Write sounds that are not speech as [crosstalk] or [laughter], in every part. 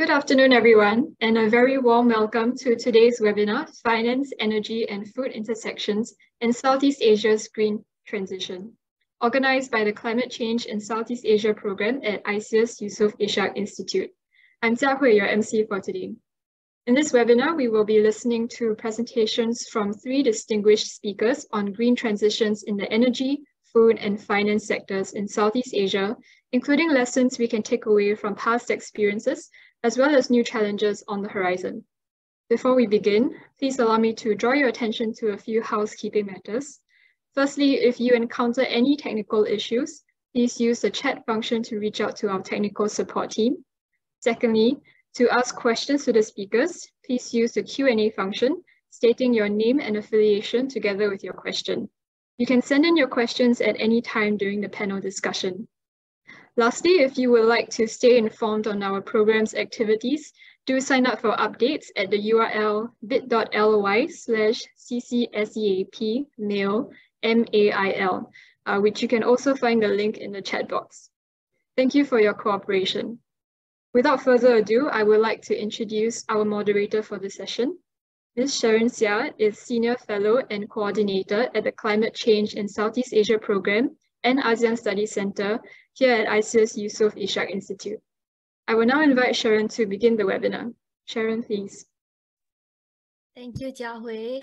Good afternoon, everyone, and a very warm welcome to today's webinar, Finance, Energy and Food Intersections in Southeast Asia's Green Transition, organized by the Climate Change in Southeast Asia program at ISEAS Yusof Ishak Institute. I'm Jia Hui, your MC for today. In this webinar, we will be listening to presentations from three distinguished speakers on green transitions in the energy, food, and finance sectors in Southeast Asia, including lessons we can take away from past experiences as well as new challenges on the horizon. Before we begin, please allow me to draw your attention to a few housekeeping matters. Firstly, if you encounter any technical issues, please use the chat function to reach out to our technical support team. Secondly, to ask questions to the speakers, please use the Q&A function, stating your name and affiliation together with your question. You can send in your questions at any time during the panel discussion. Lastly, if you would like to stay informed on our program's activities, do sign up for updates at the URL bit.ly slash ccseap mail M-A-I-L, uh, which you can also find the link in the chat box. Thank you for your cooperation. Without further ado, I would like to introduce our moderator for the session. Ms. Sharon Seah is Senior Fellow and Coordinator at the Climate Change in Southeast Asia Program and ASEAN Studies Center here at ISEAS Yusof Ishak Institute. I will now invite Sharon to begin the webinar. Sharon, please. Thank you, Jiahui,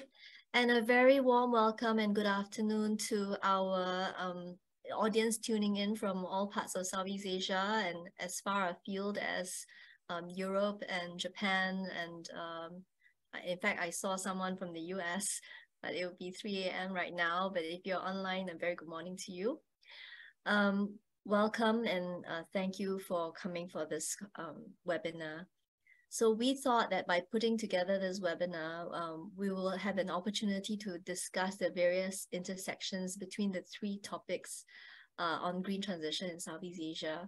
and a very warm welcome and good afternoon to our um, audience tuning in from all parts of Southeast Asia and as far afield as um, Europe and Japan. And um, in fact, I saw someone from the US, but it would be 3 a.m. right now. But if you're online, a very good morning to you. Um, welcome and uh, thank you for coming for this um, webinar. So we thought that by putting together this webinar, um, we will have an opportunity to discuss the various intersections between the three topics uh, on green transition in Southeast Asia.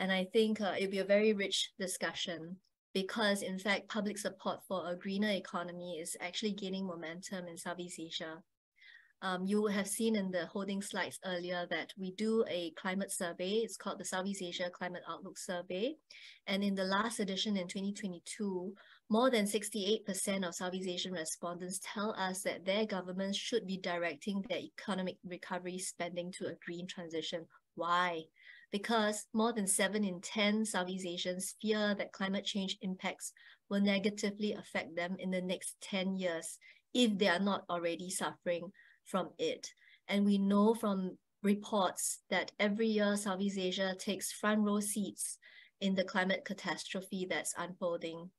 And I think uh, it'll be a very rich discussion because in fact, public support for a greener economy is actually gaining momentum in Southeast Asia. Um, you have seen in the holding slides earlier that we do a climate survey. It's called the Southeast Asia Climate Outlook Survey. And in the last edition in 2022, more than 68% of Southeast Asian respondents tell us that their governments should be directing their economic recovery spending to a green transition. Why? Because more than 7 in 10 Southeast Asians fear that climate change impacts will negatively affect them in the next 10 years if they are not already suffering from it. And we know from reports that every year Southeast Asia takes front row seats in the climate catastrophe that's unfolding.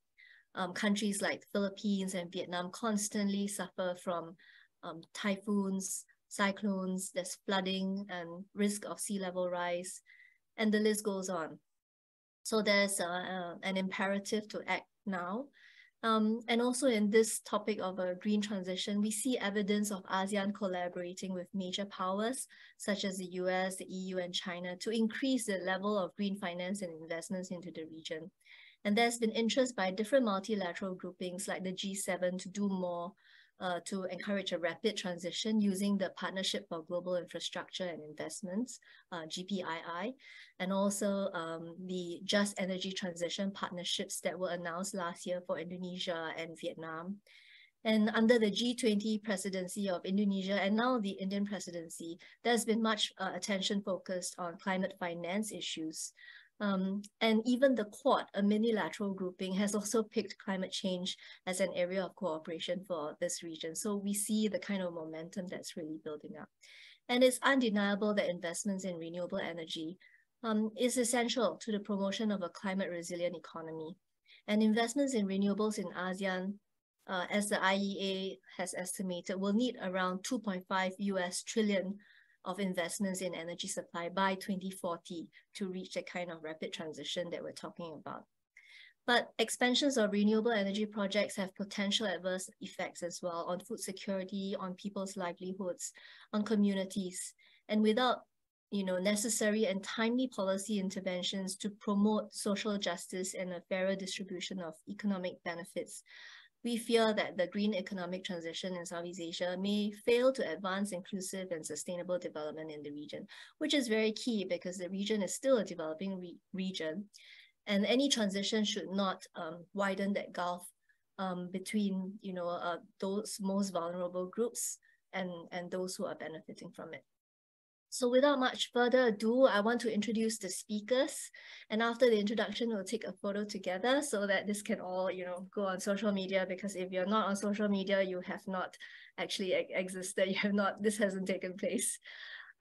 Um, countries like Philippines and Vietnam constantly suffer from um, typhoons, cyclones, there's flooding and risk of sea level rise, and the list goes on. So there's uh, uh, an imperative to act now um, and also in this topic of a green transition, we see evidence of ASEAN collaborating with major powers such as the US, the EU, and China to increase the level of green finance and investments into the region. And there's been interest by different multilateral groupings like the G7 to do more uh, to encourage a rapid transition using the Partnership for Global Infrastructure and Investments, uh, GPII, and also um, the Just Energy Transition partnerships that were announced last year for Indonesia and Vietnam. And under the G20 presidency of Indonesia and now the Indian presidency, there's been much uh, attention focused on climate finance issues. Um, and even the Quad, a minilateral grouping, has also picked climate change as an area of cooperation for this region. So we see the kind of momentum that's really building up. And it's undeniable that investments in renewable energy um, is essential to the promotion of a climate resilient economy. And investments in renewables in ASEAN, uh, as the IEA has estimated, will need around 2.5 US trillion of investments in energy supply by 2040 to reach the kind of rapid transition that we're talking about. But expansions of renewable energy projects have potential adverse effects as well on food security, on people's livelihoods, on communities. And without you know, necessary and timely policy interventions to promote social justice and a fairer distribution of economic benefits, we fear that the green economic transition in Southeast Asia may fail to advance inclusive and sustainable development in the region, which is very key because the region is still a developing re region. And any transition should not um, widen that gulf um, between, you know, uh, those most vulnerable groups and, and those who are benefiting from it. So without much further ado, I want to introduce the speakers. And after the introduction, we'll take a photo together so that this can all, you know, go on social media because if you're not on social media, you have not actually existed. [laughs] You have not, this hasn't taken place.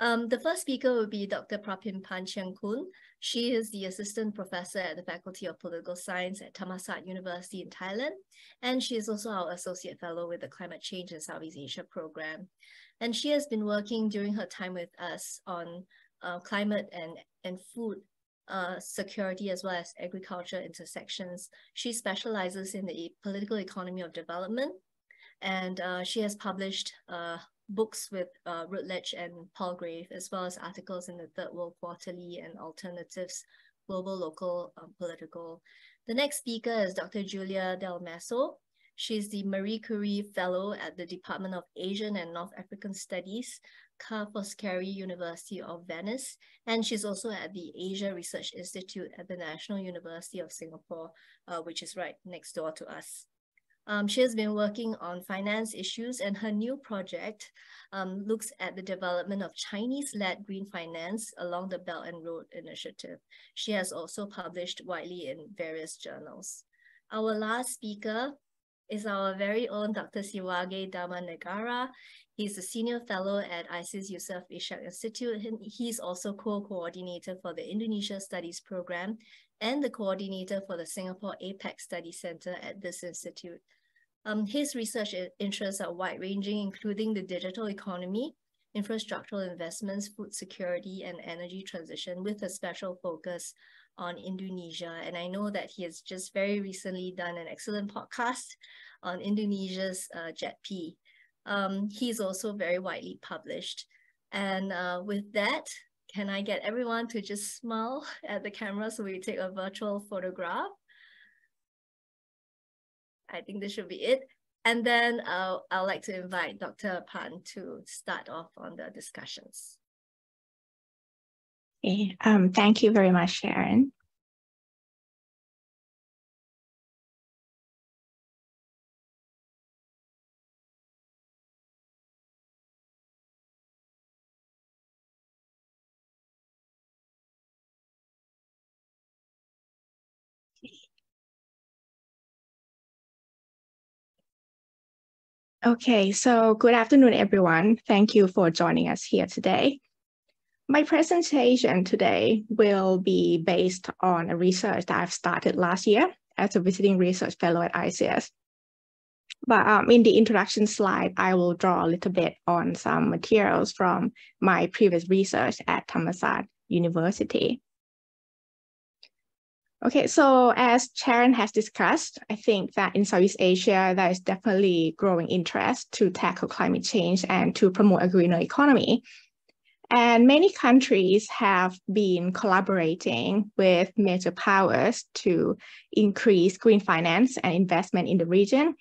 Um, the first speaker will be Dr. Prapimphan Chiengkul. She is the assistant professor at the Faculty of Political Science at Thammasat University in Thailand. And she is also our associate fellow with the Climate Change in Southeast Asia program. And she has been working during her time with us on uh, climate and, and food uh, security as well as agriculture intersections. She specializes in the political economy of development and uh, she has published uh, books with uh, Routledge and Palgrave, as well as articles in the Third World Quarterly and Alternatives, Global Local um, Political. The next speaker is Dr. Giulia Dal Maso. She's the Marie Curie Fellow at the Department of Asian and North African Studies, Ca' Foscari University of Venice, and she's also at the Asia Research Institute at the National University of Singapore, uh, which is right next door to us. Um, she has been working on finance issues and her new project um, looks at the development of Chinese-led green finance along the Belt and Road Initiative. She has also published widely in various journals. Our last speaker is our very own Dr. Siwage Negara. He's a senior fellow at ISEAS Yusof Ishak Institute. He's also co-coordinator for the Indonesia Studies Program and the coordinator for the Singapore APEC Study Center at this institute. Um, his research interests are wide-ranging, including the digital economy, infrastructural investments, food security, and energy transition with a special focus on Indonesia. And I know that he has just very recently done an excellent podcast on Indonesia's uh, JETP. Um, he's also very widely published. And uh, with that, can I get everyone to just smile [laughs] at the camera so we take a virtual photograph? I think this should be it. And then uh, I'd like to invite Dr. Pan to start off on the discussions. Okay, um, thank you very much, Sharon. Okay, so good afternoon, everyone. Thank you for joining us here today. My presentation today will be based on a research that I've started last year as a visiting research fellow at ISEAS. But um, in the introduction slide, I will draw a little bit on some materials from my previous research at Thammasat University. Okay, so as Sharon has discussed, I think that in Southeast Asia, there is definitely growing interest to tackle climate change and to promote a greener economy. And many countries have been collaborating with major powers to increase green finance and investment in the region.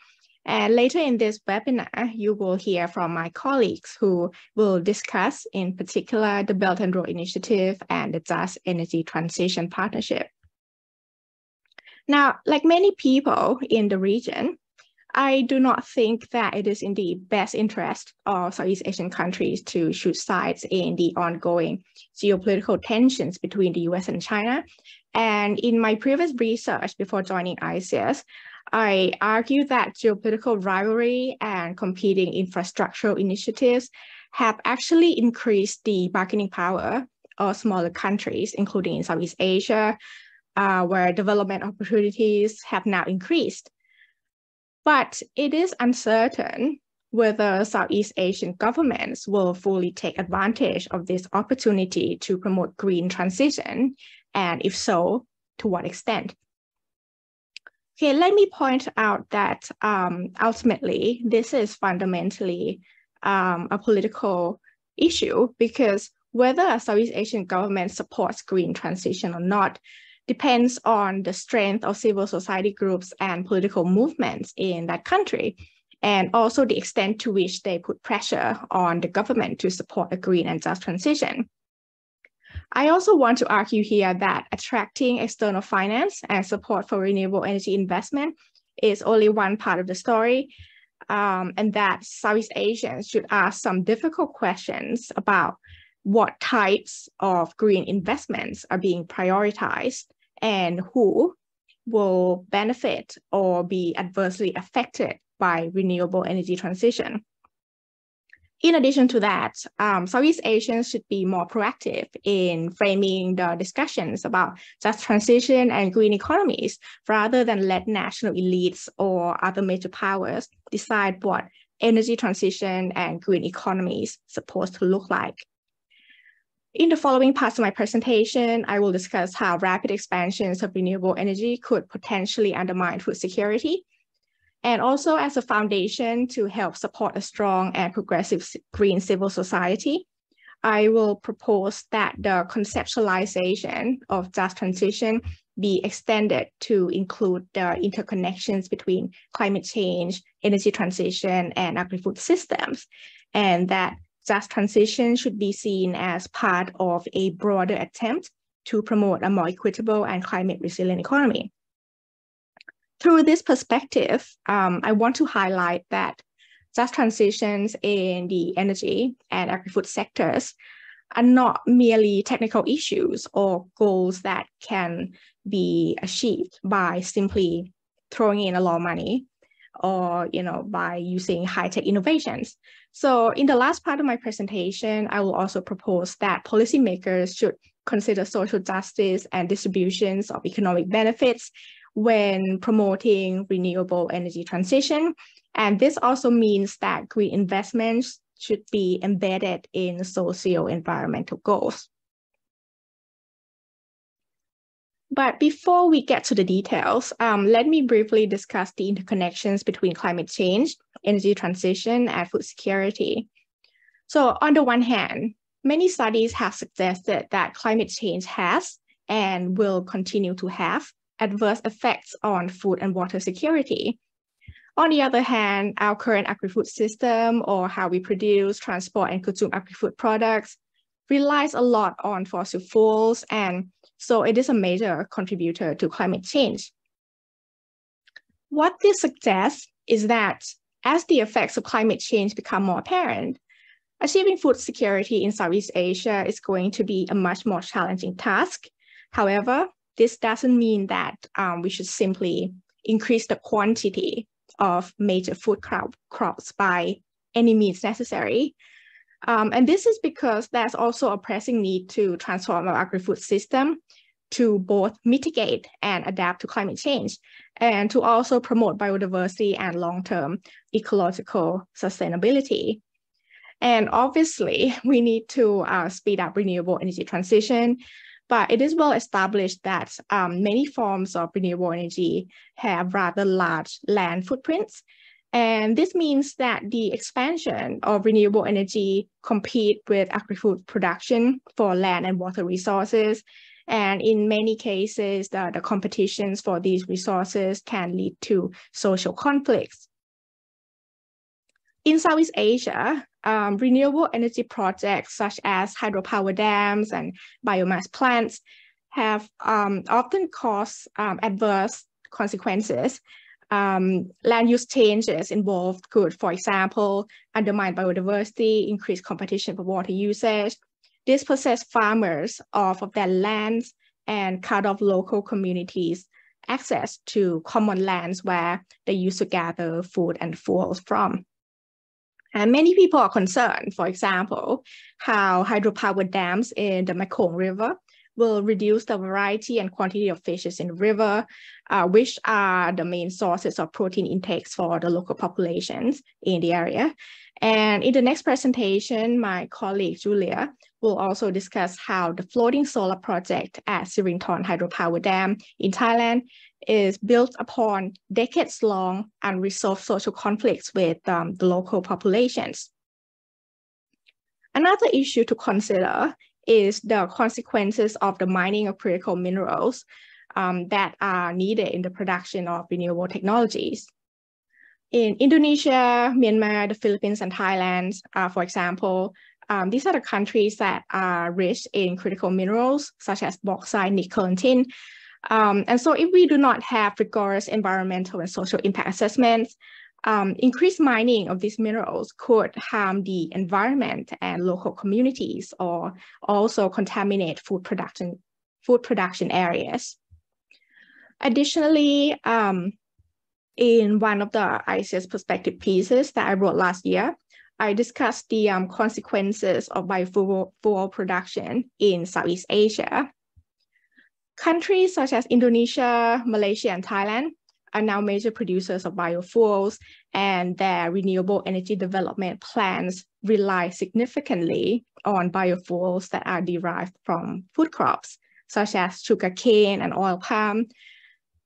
And later in this webinar, you will hear from my colleagues who will discuss in particular the Belt and Road Initiative and the Just Energy Transition Partnership. Now, like many people in the region, I do not think that it is in the best interest of Southeast Asian countries to choose sides in the ongoing geopolitical tensions between the US and China. And in my previous research before joining ISEAS, I argue that geopolitical rivalry and competing infrastructural initiatives have actually increased the bargaining power of smaller countries, including in Southeast Asia, uh, where development opportunities have now increased but it is uncertain whether Southeast Asian governments will fully take advantage of this opportunity to promote green transition, and if so, to what extent? Okay, let me point out that um, ultimately this is fundamentally um, a political issue because whether a Southeast Asian government supports green transition or not depends on the strength of civil society groups and political movements in that country, and also the extent to which they put pressure on the government to support a green and just transition. I also want to argue here that attracting external finance and support for renewable energy investment is only one part of the story, um, and that Southeast Asians should ask some difficult questions about what types of green investments are being prioritized and who will benefit or be adversely affected by renewable energy transition. In addition to that, um, Southeast Asians should be more proactive in framing the discussions about just transition and green economies rather than let national elites or other major powers decide what energy transition and green economies supposed to look like. In the following parts of my presentation, I will discuss how rapid expansions of renewable energy could potentially undermine food security and also as a foundation to help support a strong and progressive green civil society, I will propose that the conceptualization of just transition be extended to include the interconnections between climate change, energy transition, and agri-food systems, and that just transition should be seen as part of a broader attempt to promote a more equitable and climate resilient economy. Through this perspective, um, I want to highlight that just transitions in the energy and agri-food sectors are not merely technical issues or goals that can be achieved by simply throwing in a lot of money or you know by using high-tech innovations. So in the last part of my presentation, I will also propose that policymakers should consider social justice and distributions of economic benefits when promoting renewable energy transition. And this also means that green investments should be embedded in socio-environmental goals. But before we get to the details, um, let me briefly discuss the interconnections between climate change, energy transition, and food security. So on the one hand, many studies have suggested that climate change has and will continue to have adverse effects on food and water security. On the other hand, our current agri-food system or how we produce, transport, and consume agri-food products relies a lot on fossil fuels, and so it is a major contributor to climate change. What this suggests is that as the effects of climate change become more apparent, achieving food security in Southeast Asia is going to be a much more challenging task. However, this doesn't mean that um, we should simply increase the quantity of major food crop, crops by any means necessary. Um, and this is because there's also a pressing need to transform our agri-food system to both mitigate and adapt to climate change and to also promote biodiversity and long-term ecological sustainability. And obviously, we need to uh, speed up renewable energy transition but it is well established that um, many forms of renewable energy have rather large land footprints. And this means that the expansion of renewable energy compete with agri-food production for land and water resources. And in many cases, the, the competitions for these resources can lead to social conflicts. In Southeast Asia, um, renewable energy projects such as hydropower dams and biomass plants have um, often caused um, adverse consequences. Um, land use changes involved could, for example, undermine biodiversity, increase competition for water usage, dispossess farmers off of their lands, and cut off local communities access to common lands where they used to gather food and fuels from. And many people are concerned, for example, how hydropower dams in the Mekong River will reduce the variety and quantity of fishes in the river, uh, which are the main sources of protein intakes for the local populations in the area. And in the next presentation, my colleague Giulia will also discuss how the floating solar project at Sirindhorn Hydropower Dam in Thailand is built upon decades-long unresolved social conflicts with um, the local populations. Another issue to consider is the consequences of the mining of critical minerals um, that are needed in the production of renewable technologies. In Indonesia, Myanmar, the Philippines, and Thailand, uh, for example, Um, these are the countries that are rich in critical minerals, such as bauxite, nickel, and tin. Um, and so if we do not have rigorous environmental and social impact assessments, um, increased mining of these minerals could harm the environment and local communities or also contaminate food production, food production areas. Additionally, um, in one of the ISEAS perspective pieces that I wrote last year, I discussed the um, consequences of biofuel production in Southeast Asia. Countries such as Indonesia, Malaysia, and Thailand are now major producers of biofuels, and their renewable energy development plans rely significantly on biofuels that are derived from food crops, such as sugarcane and oil palm,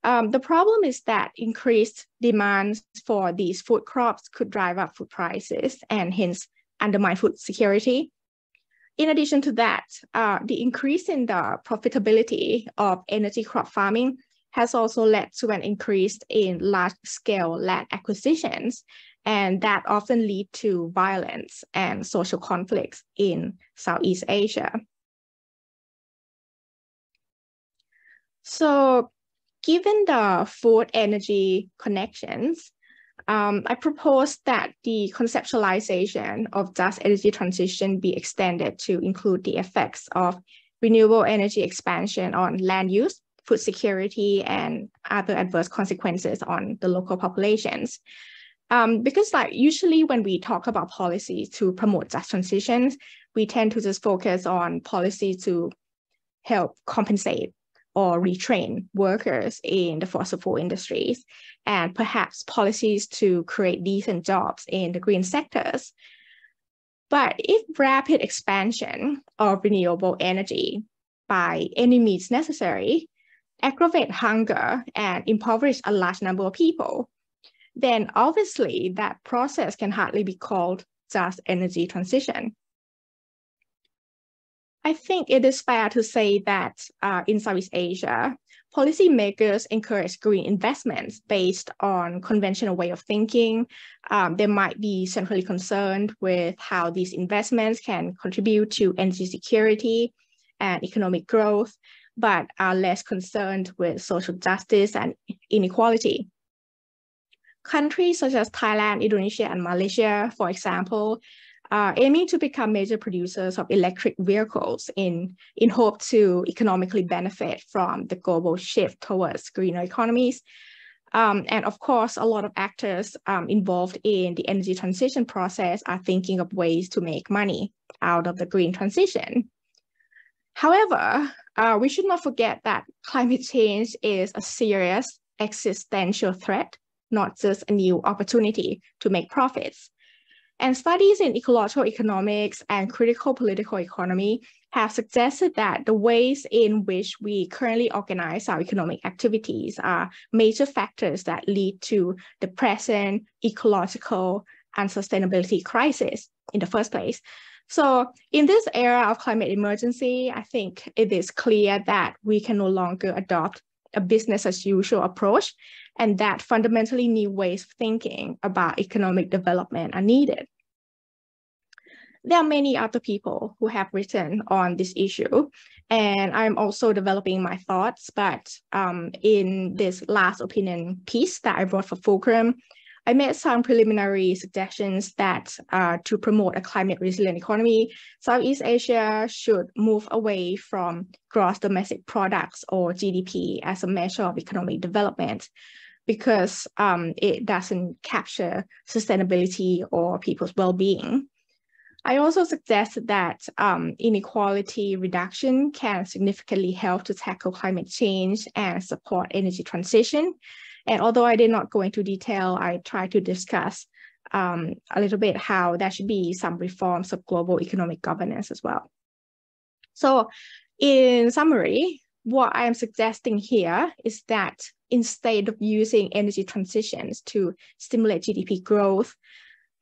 um, the problem is that increased demands for these food crops could drive up food prices and hence undermine food security. In addition to that, uh, the increase in the profitability of energy crop farming has also led to an increase in large-scale land acquisitions, and that often lead to violence and social conflicts in Southeast Asia. So given the food energy connections, um, I propose that the conceptualization of just energy transition be extended to include the effects of renewable energy expansion on land use, food security, and other adverse consequences on the local populations. Um, because like usually when we talk about policies to promote just transitions, we tend to just focus on policy to help compensate or retrain workers in the fossil fuel industries and perhaps policies to create decent jobs in the green sectors. But if rapid expansion of renewable energy by any means necessary aggravate hunger and impoverish a large number of people, then obviously that process can hardly be called just energy transition. I think it is fair to say that uh, in Southeast Asia, policymakers encourage green investments based on conventional way of thinking. Um, they might be centrally concerned with how these investments can contribute to energy security and economic growth, but are less concerned with social justice and inequality. Countries such as Thailand, Indonesia, and Malaysia, for example, are aiming to become major producers of electric vehicles in, in hope to economically benefit from the global shift towards greener economies. Um, and of course, a lot of actors um, involved in the energy transition process are thinking of ways to make money out of the green transition. However, uh, we should not forget that climate change is a serious existential threat, not just a new opportunity to make profits. And studies in ecological economics and critical political economy have suggested that the ways in which we currently organize our economic activities are major factors that lead to the present ecological and sustainability crisis in the first place. So in this era of climate emergency, I think it is clear that we can no longer adopt a business as usual approach and that fundamentally new ways of thinking about economic development are needed. There are many other people who have written on this issue, and I'm also developing my thoughts, but um, in this last opinion piece that I wrote for Fulcrum, I made some preliminary suggestions that uh, to promote a climate resilient economy, Southeast Asia should move away from gross domestic products or GDP as a measure of economic development because um, it doesn't capture sustainability or people's well-being. I also suggest that um, inequality reduction can significantly help to tackle climate change and support energy transition. And although I did not go into detail, I tried to discuss um, a little bit how there should be some reforms of global economic governance as well. So in summary, what I am suggesting here is that instead of using energy transitions to stimulate GDP growth,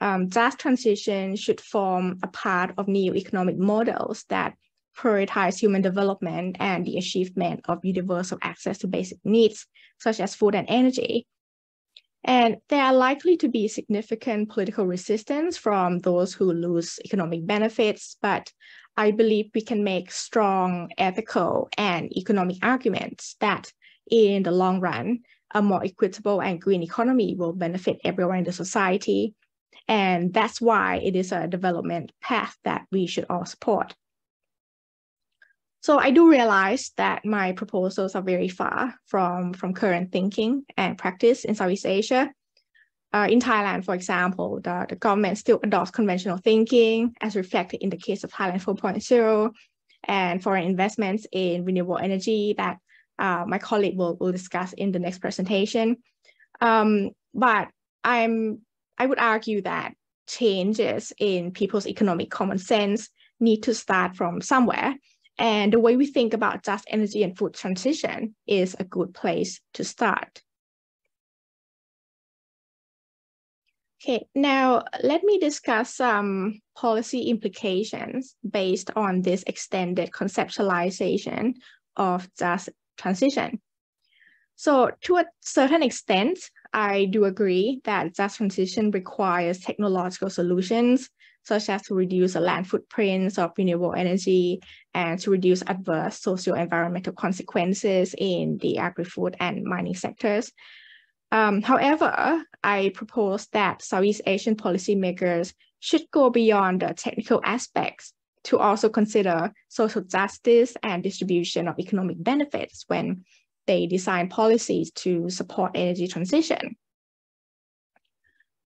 um, that transition should form a part of new economic models that prioritize human development and the achievement of universal access to basic needs, such as food and energy. And there are likely to be significant political resistance from those who lose economic benefits, but I believe we can make strong ethical and economic arguments that in the long run, a more equitable and green economy will benefit everyone in the society. And that's why it is a development path that we should all support. So I do realize that my proposals are very far from, from current thinking and practice in Southeast Asia. Uh, in Thailand, for example, the, the government still adopts conventional thinking as reflected in the case of Thailand 4.0 and foreign investments in renewable energy that uh, my colleague will, will discuss in the next presentation. Um, but I'm, I would argue that changes in people's economic common sense need to start from somewhere and the way we think about just energy and food transition is a good place to start. Okay, now let me discuss some policy implications based on this extended conceptualization of just transition. So to a certain extent, I do agree that just transition requires technological solutions such as to reduce the land footprints of renewable energy and to reduce adverse socio-environmental consequences in the agri-food and mining sectors. Um, however, I propose that Southeast Asian policymakers should go beyond the technical aspects to also consider social justice and distribution of economic benefits when they design policies to support energy transition.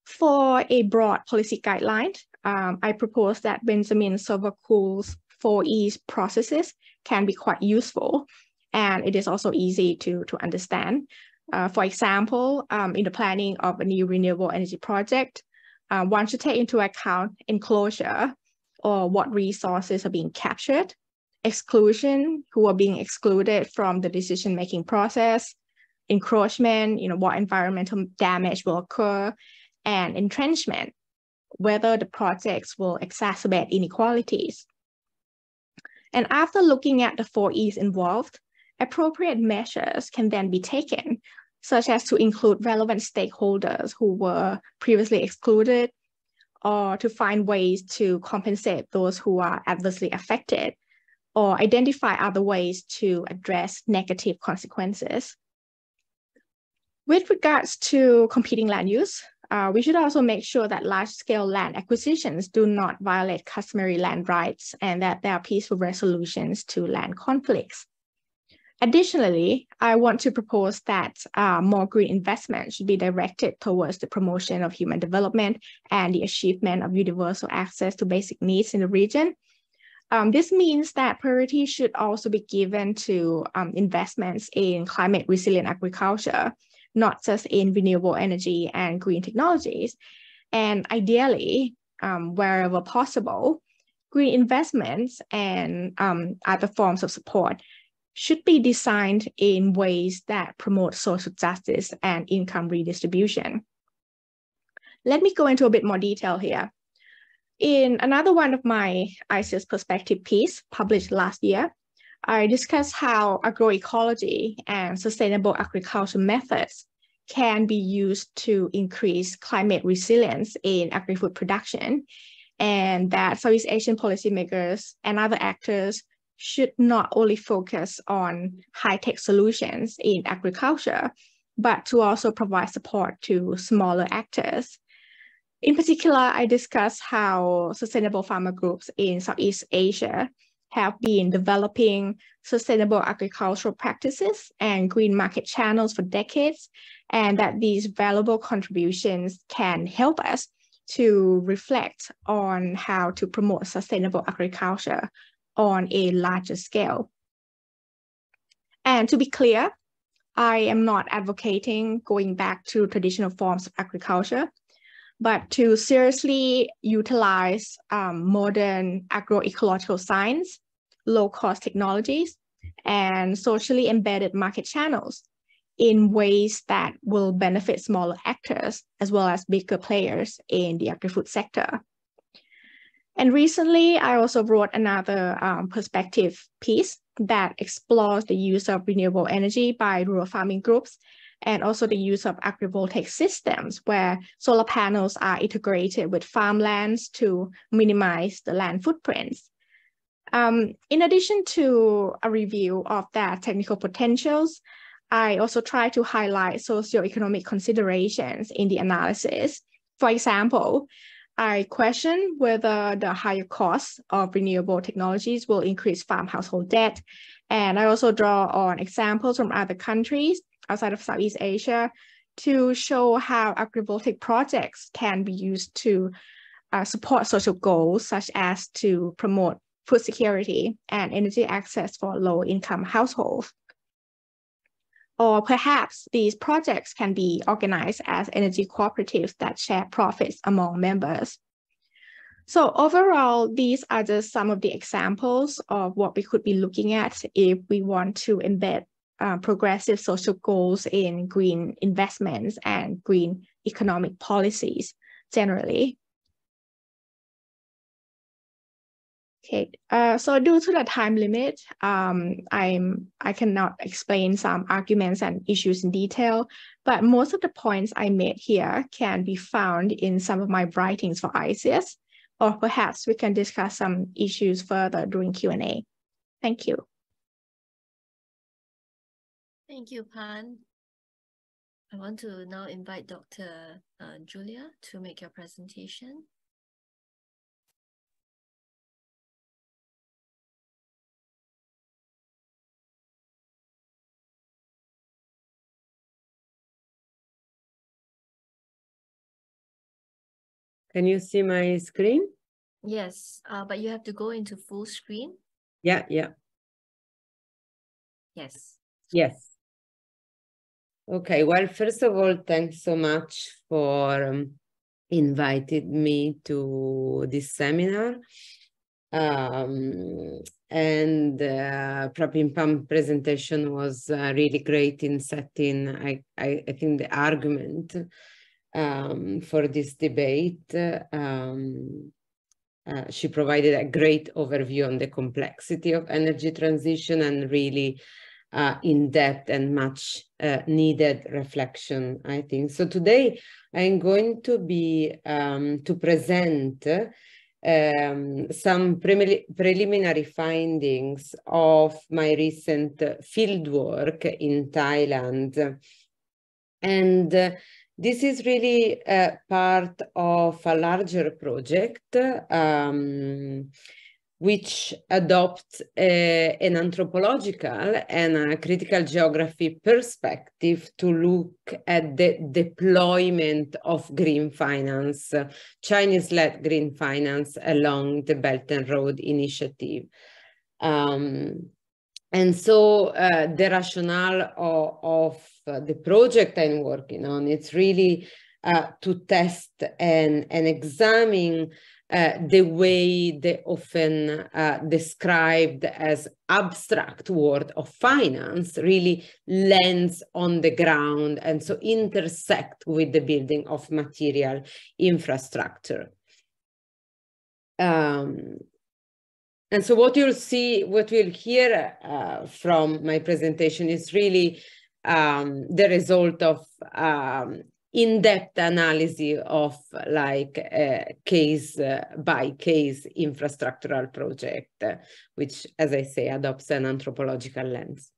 For a broad policy guideline, um, I propose that Benjamin Sovacool's four E's processes can be quite useful and it is also easy to, to understand. Uh, for example, um, in the planning of a new renewable energy project, uh, one should take into account enclosure or what resources are being captured, exclusion, who are being excluded from the decision-making process, encroachment, you know, what environmental damage will occur, and entrenchment, whether the projects will exacerbate inequalities. And after looking at the four E's involved, appropriate measures can then be taken, such as to include relevant stakeholders who were previously excluded, or to find ways to compensate those who are adversely affected, or identify other ways to address negative consequences. With regards to competing land use, uh, we should also make sure that large-scale land acquisitions do not violate customary land rights and that there are peaceful resolutions to land conflicts. Additionally, I want to propose that uh, more green investment should be directed towards the promotion of human development and the achievement of universal access to basic needs in the region. Um, this means that priority should also be given to um, investments in climate resilient agriculture, not just in renewable energy and green technologies. And ideally, um, wherever possible, green investments and um, other forms of support should be designed in ways that promote social justice and income redistribution. Let me go into a bit more detail here. In another one of my ISEAS perspective piece published last year, I discussed how agroecology and sustainable agriculture methods can be used to increase climate resilience in agri-food production, and that Southeast Asian policymakers and other actors should not only focus on high-tech solutions in agriculture, but to also provide support to smaller actors. In particular, I discussed how sustainable farmer groups in Southeast Asia have been developing sustainable agricultural practices and green market channels for decades, and that these valuable contributions can help us to reflect on how to promote sustainable agriculture on a larger scale. And to be clear, I am not advocating going back to traditional forms of agriculture, but to seriously utilize um, modern agroecological science, low-cost technologies, and socially embedded market channels in ways that will benefit smaller actors as well as bigger players in the agri-food sector. And recently, I also wrote another um, perspective piece that explores the use of renewable energy by rural farming groups and also the use of agrivoltaic systems where solar panels are integrated with farmlands to minimize the land footprints. Um, in addition to a review of their technical potentials, I also try to highlight socioeconomic considerations in the analysis. For example, I question whether the higher costs of renewable technologies will increase farm household debt. And I also draw on examples from other countries outside of Southeast Asia to show how agrivoltaic projects can be used to uh, support social goals, such as to promote food security and energy access for low-income households. Or perhaps these projects can be organized as energy cooperatives that share profits among members. So overall, these are just some of the examples of what we could be looking at if we want to embed uh, progressive social goals in green investments and green economic policies generally. Okay, uh, so due to the time limit, um, I'm I cannot explain some arguments and issues in detail, but most of the points I made here can be found in some of my writings for ISEAS, or perhaps we can discuss some issues further during Q&A. Thank you. Thank you, Pan. I want to now invite Dr. Uh, Giulia to make your presentation. Can you see my screen? Yes, uh, but you have to go into full screen. Yeah, yeah. Yes. Yes. Okay, well, first of all, thanks so much for um, invited me to this seminar. Um, and uh, Prabin presentation was uh, really great in setting, I, I, I think, the argument um, for this debate. Um, uh, she provided a great overview on the complexity of energy transition and really uh, in-depth and much uh, needed reflection, I think. So today I'm going to be um, to present um, some pre preliminary findings of my recent fieldwork in Thailand. And uh, this is really part of a larger project um, which adopts an anthropological and a critical geography perspective to look at the deployment of green finance, Chinese-led green finance along the Belt and Road Initiative. Um, and so uh, the rationale of, of uh, the project I'm working on, it's really uh, to test and, and examine uh, the way they often uh, described as abstract world of finance really lands on the ground and so intersect with the building of material infrastructure. Um, and so what you'll see, what we'll hear uh, from my presentation is really um, the result of um, in-depth analysis of like a case uh, by case infrastructural project, uh, which, as I say, adopts an anthropological lens.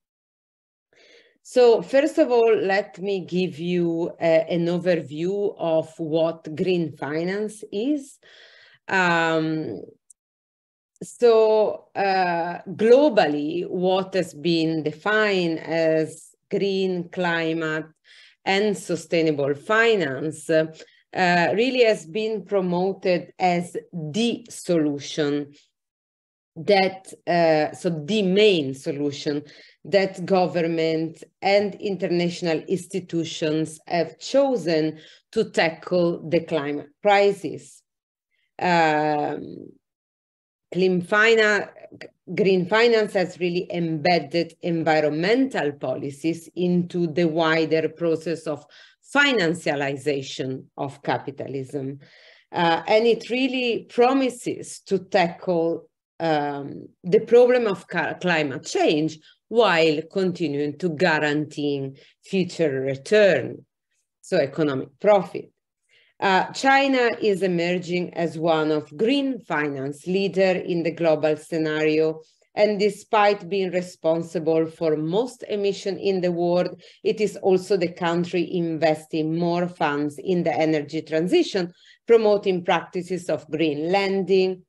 So first of all, let me give you uh, an overview of what green finance is. Um, so uh, globally, what has been defined as green climate and sustainable finance uh, really has been promoted as the solution that uh, so the main solution that government and international institutions have chosen to tackle the climate crisis. Um, clean green finance has really embedded environmental policies into the wider process of financialization of capitalism. Uh, and it really promises to tackle um, the problem of climate change while continuing to guaranteeing future return, so economic profit. Uh, China is emerging as one of green finance leader in the global scenario. And despite being responsible for most emission in the world, it is also the country investing more funds in the energy transition, promoting practices of green lending,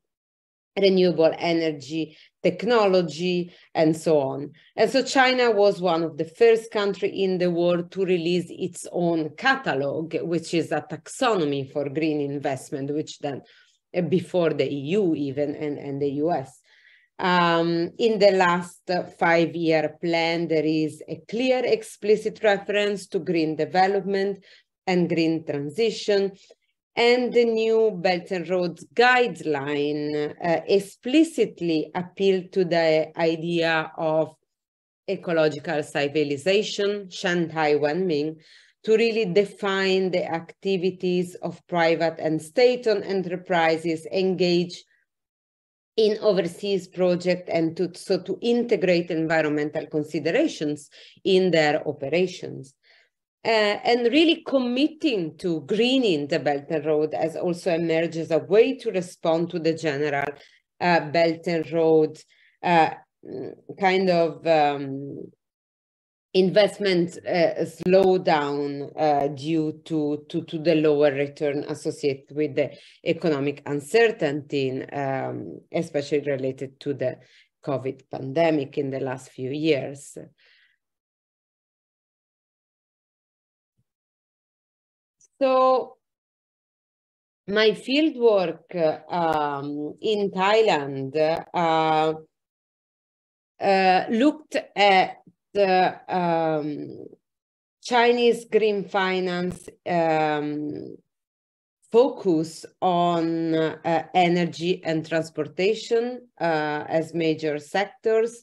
renewable energy technology, and so on. And so China was one of the first country in the world to release its own catalog, which is a taxonomy for green investment, which then uh, before the EU even and, and the US. Um, in the last five-year plan, there is a clear explicit reference to green development and green transition, and the new Belt and Road guideline uh, explicitly appealed to the idea of ecological civilization, Shengtai Wenming, to really define the activities of private and state-owned enterprises engaged in overseas project and to, so to integrate environmental considerations in their operations uh, and really committing to greening the Belt and Road as also emerged as a way to respond to the general uh, Belt and Road uh, kind of um, investment uh, slowdown uh, due to, to, to the lower return associated with the economic uncertainty, um, especially related to the COVID pandemic in the last few years. So my fieldwork um, in Thailand uh, uh, looked at the um, Chinese green finance um, focus on uh, energy and transportation uh, as major sectors.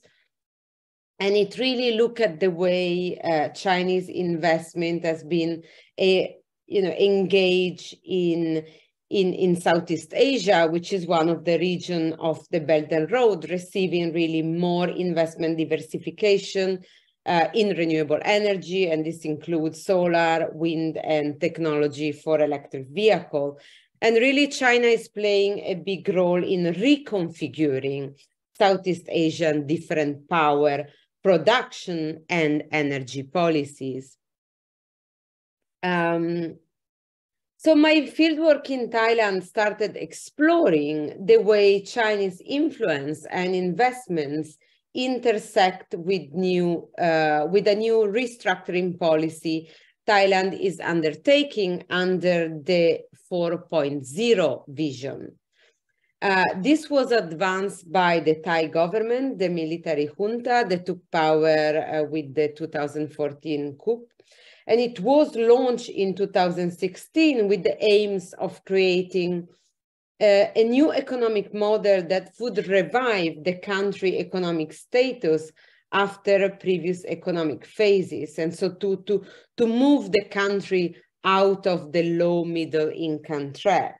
And it really looked at the way uh, Chinese investment has been a you know, engage in, in, in Southeast Asia, which is one of the region of the Belt and Road, receiving really more investment diversification uh, in renewable energy, and this includes solar, wind, and technology for electric vehicle. And really, China is playing a big role in reconfiguring Southeast Asian different power production and energy policies. Um, so my fieldwork in Thailand started exploring the way Chinese influence and investments intersect with new uh, with a new restructuring policy Thailand is undertaking under the 4.0 vision. Uh, this was advanced by the Thai government, the military junta that took power uh, with the 2014 coup and it was launched in 2016 with the aims of creating uh, a new economic model that would revive the country economic status after previous economic phases. And so to, to, to move the country out of the low middle income trap.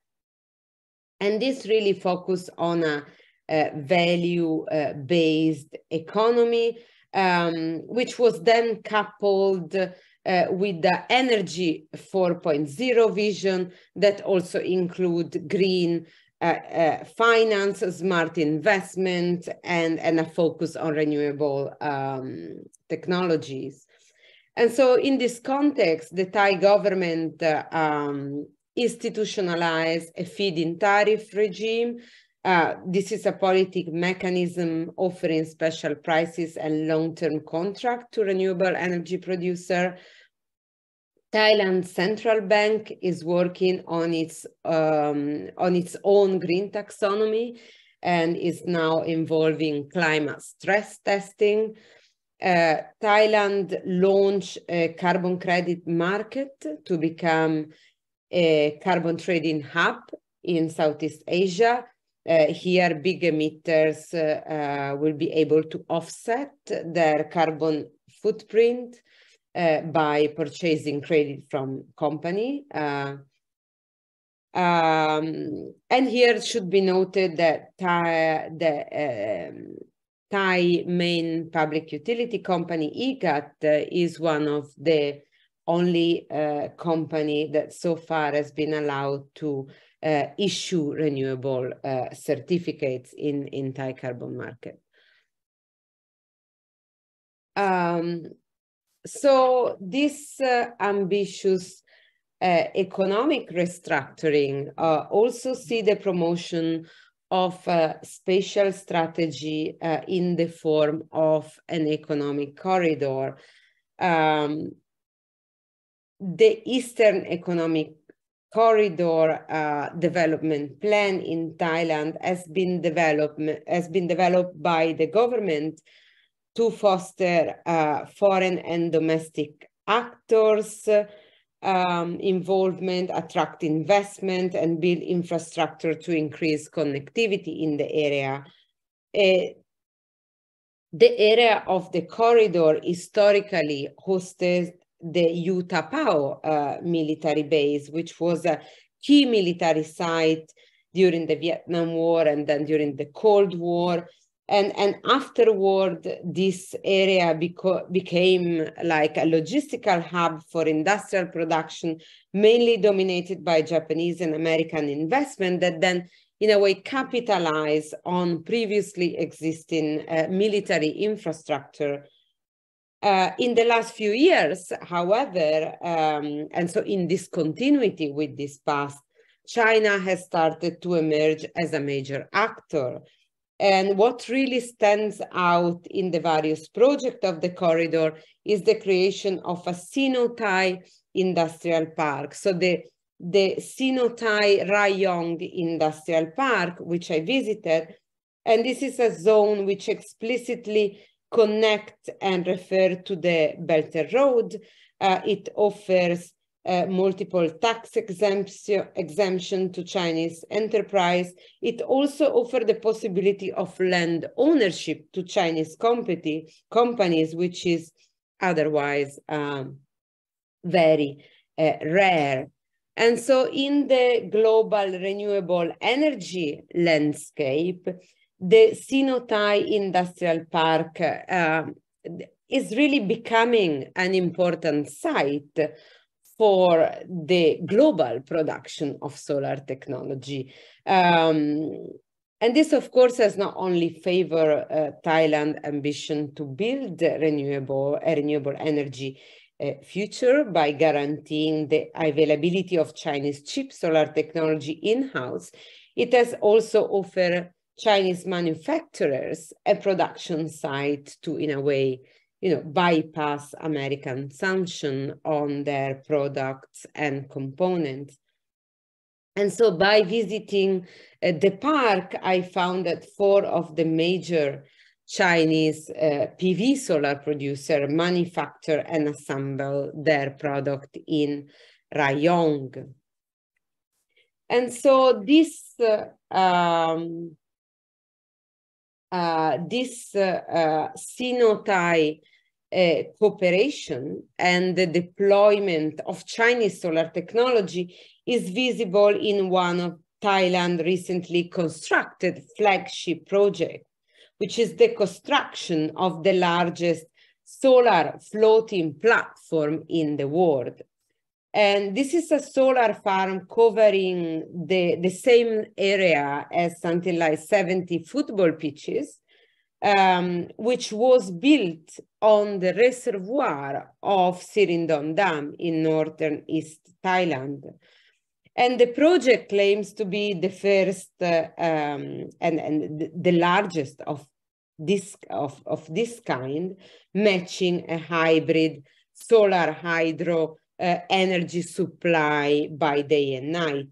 And this really focused on a, a value-based uh, economy, um, which was then coupled uh, with the energy 4.0 vision that also include green uh, uh, finance, smart investment, and, and a focus on renewable um, technologies. And so in this context, the Thai government uh, um, institutionalized a feed-in tariff regime. Uh, this is a politic mechanism offering special prices and long-term contract to renewable energy producer Thailand Central Bank is working on its um, on its own green taxonomy and is now involving climate stress testing. Uh, Thailand launched a carbon credit market to become a carbon trading hub in Southeast Asia. Uh, here, big emitters uh, uh will be able to offset their carbon footprint by purchasing credit from company. Um, and here it should be noted that Thai, the um, Thai main public utility company, EGAT, uh, is one of the only uh, company that so far has been allowed to uh, issue renewable uh, certificates in, in Thai carbon market. Um, so this uh, ambitious uh, economic restructuring uh, also see the promotion of a spatial strategy uh, in the form of an economic corridor. Um, the Eastern Economic Corridor uh, Development Plan in Thailand has been developed has been developed by the government to foster uh, foreign and domestic actors um, involvement, attract investment, and build infrastructure to increase connectivity in the area. Uh, the area of the corridor historically hosted the U-Tapao uh, military base, which was a key military site during the Vietnam War and then during the Cold War. And and afterward this area beco- became like a logistical hub for industrial production mainly dominated by japanese and american investment that then in a way capitalize on previously existing uh, military infrastructure uh, in the last few years however um, and so in discontinuity with this past china has started to emerge as a major actor and what really stands out in the various projects of the corridor is the creation of a Sino-Thai industrial park. So the, the Sino-Thai Rayong Industrial Park, which I visited, and this is a zone which explicitly connect and refer to the Belt and Road. Uh, it offers uh, multiple tax exemption, exemption to Chinese enterprise. It also offers the possibility of land ownership to Chinese company, companies, which is otherwise um, very uh, rare. And so in the global renewable energy landscape, the Sino-Thai Industrial Park uh, is really becoming an important site for the global production of solar technology. Um, and this, of course, has not only favor uh, Thailand ambition to build renewable, a renewable energy uh, future by guaranteeing the availability of Chinese cheap solar technology in-house, it has also offered Chinese manufacturers a production site to, in a way, you know, bypass American sanction on their products and components. And so by visiting uh, the park, I found that four of the major Chinese uh, PV solar producer manufacture and assemble their product in Rayong. And so this uh, um, uh, this uh, uh, Sino-Thai uh, cooperation and the deployment of Chinese solar technology is visible in one of Thailand recently constructed flagship project, which is the construction of the largest solar floating platform in the world. And this is a solar farm covering the, the same area as something like 70 football pitches um, which was built on the reservoir of Sirindhorn Dam in northern East Thailand. And the project claims to be the first uh, um, and, and the largest of this, of, of this kind, matching a hybrid solar hydro uh, energy supply by day and night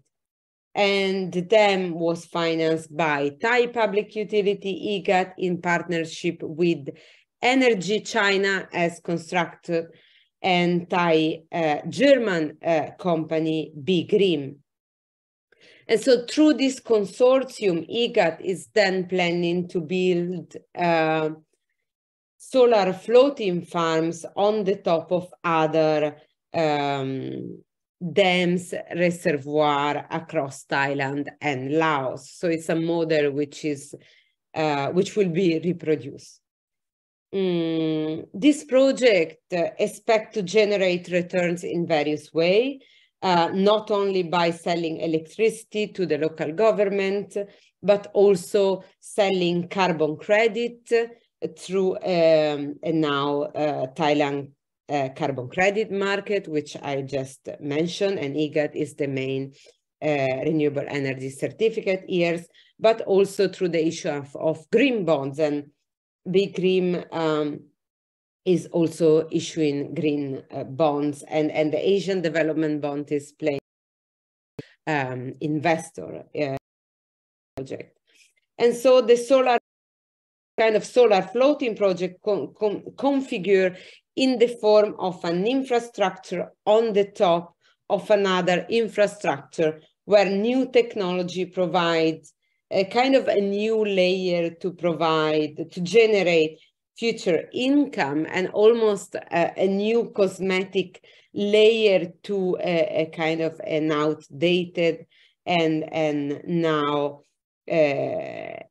and the dam was financed by Thai Public Utility EGAT in partnership with Energy China as constructor and Thai uh, German uh, company B.Grimm. And so through this consortium, EGAT is then planning to build uh, solar floating farms on the top of other um, dams reservoir across Thailand and Laos. So it's a model which is uh, which will be reproduced. Mm, this project uh, expect to generate returns in various ways, uh, not only by selling electricity to the local government, but also selling carbon credit through um, now uh, Thailand uh, carbon credit market, which I just mentioned, and EGAT is the main uh, renewable energy certificate years, but also through the issue of, of green bonds and B.Grimm um, is also issuing green uh, bonds and, and the Asian Development Bond is playing um, investor uh, project. And so the solar kind of solar floating project con con configure in the form of an infrastructure on the top of another infrastructure where new technology provides a kind of a new layer to provide, to generate future income and almost a, a new cosmetic layer to a, a, kind of an outdated and, and now uh,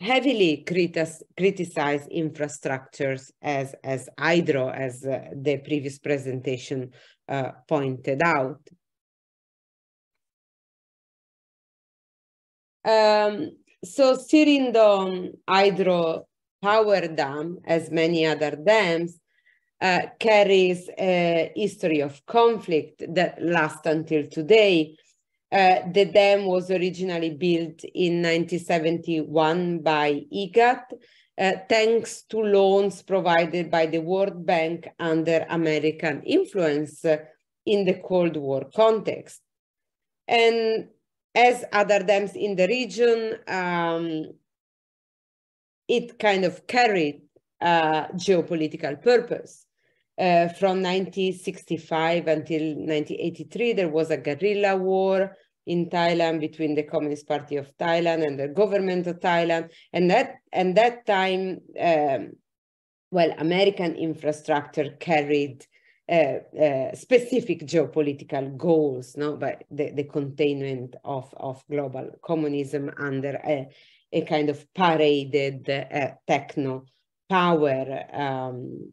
heavily critis criticized infrastructures as, as hydro, as uh, the previous presentation uh, pointed out. Um, so Sirindhorn Hydro Power Dam, as many other dams, uh, carries a history of conflict that lasts until today. Uh, the dam was originally built in 1971 by EGAT, uh, thanks to loans provided by the World Bank under American influence in the Cold War context. And as other dams in the region, um, it kind of carried uh, geopolitical purpose. Uh, from 1965 until 1983, there was a guerrilla war in Thailand between the Communist Party of Thailand and the government of Thailand. And that, and that time, um, well, American infrastructure carried uh, uh, specific geopolitical goals, no, but the, the containment of, of global communism under a, a kind of paraded uh, techno power. Um,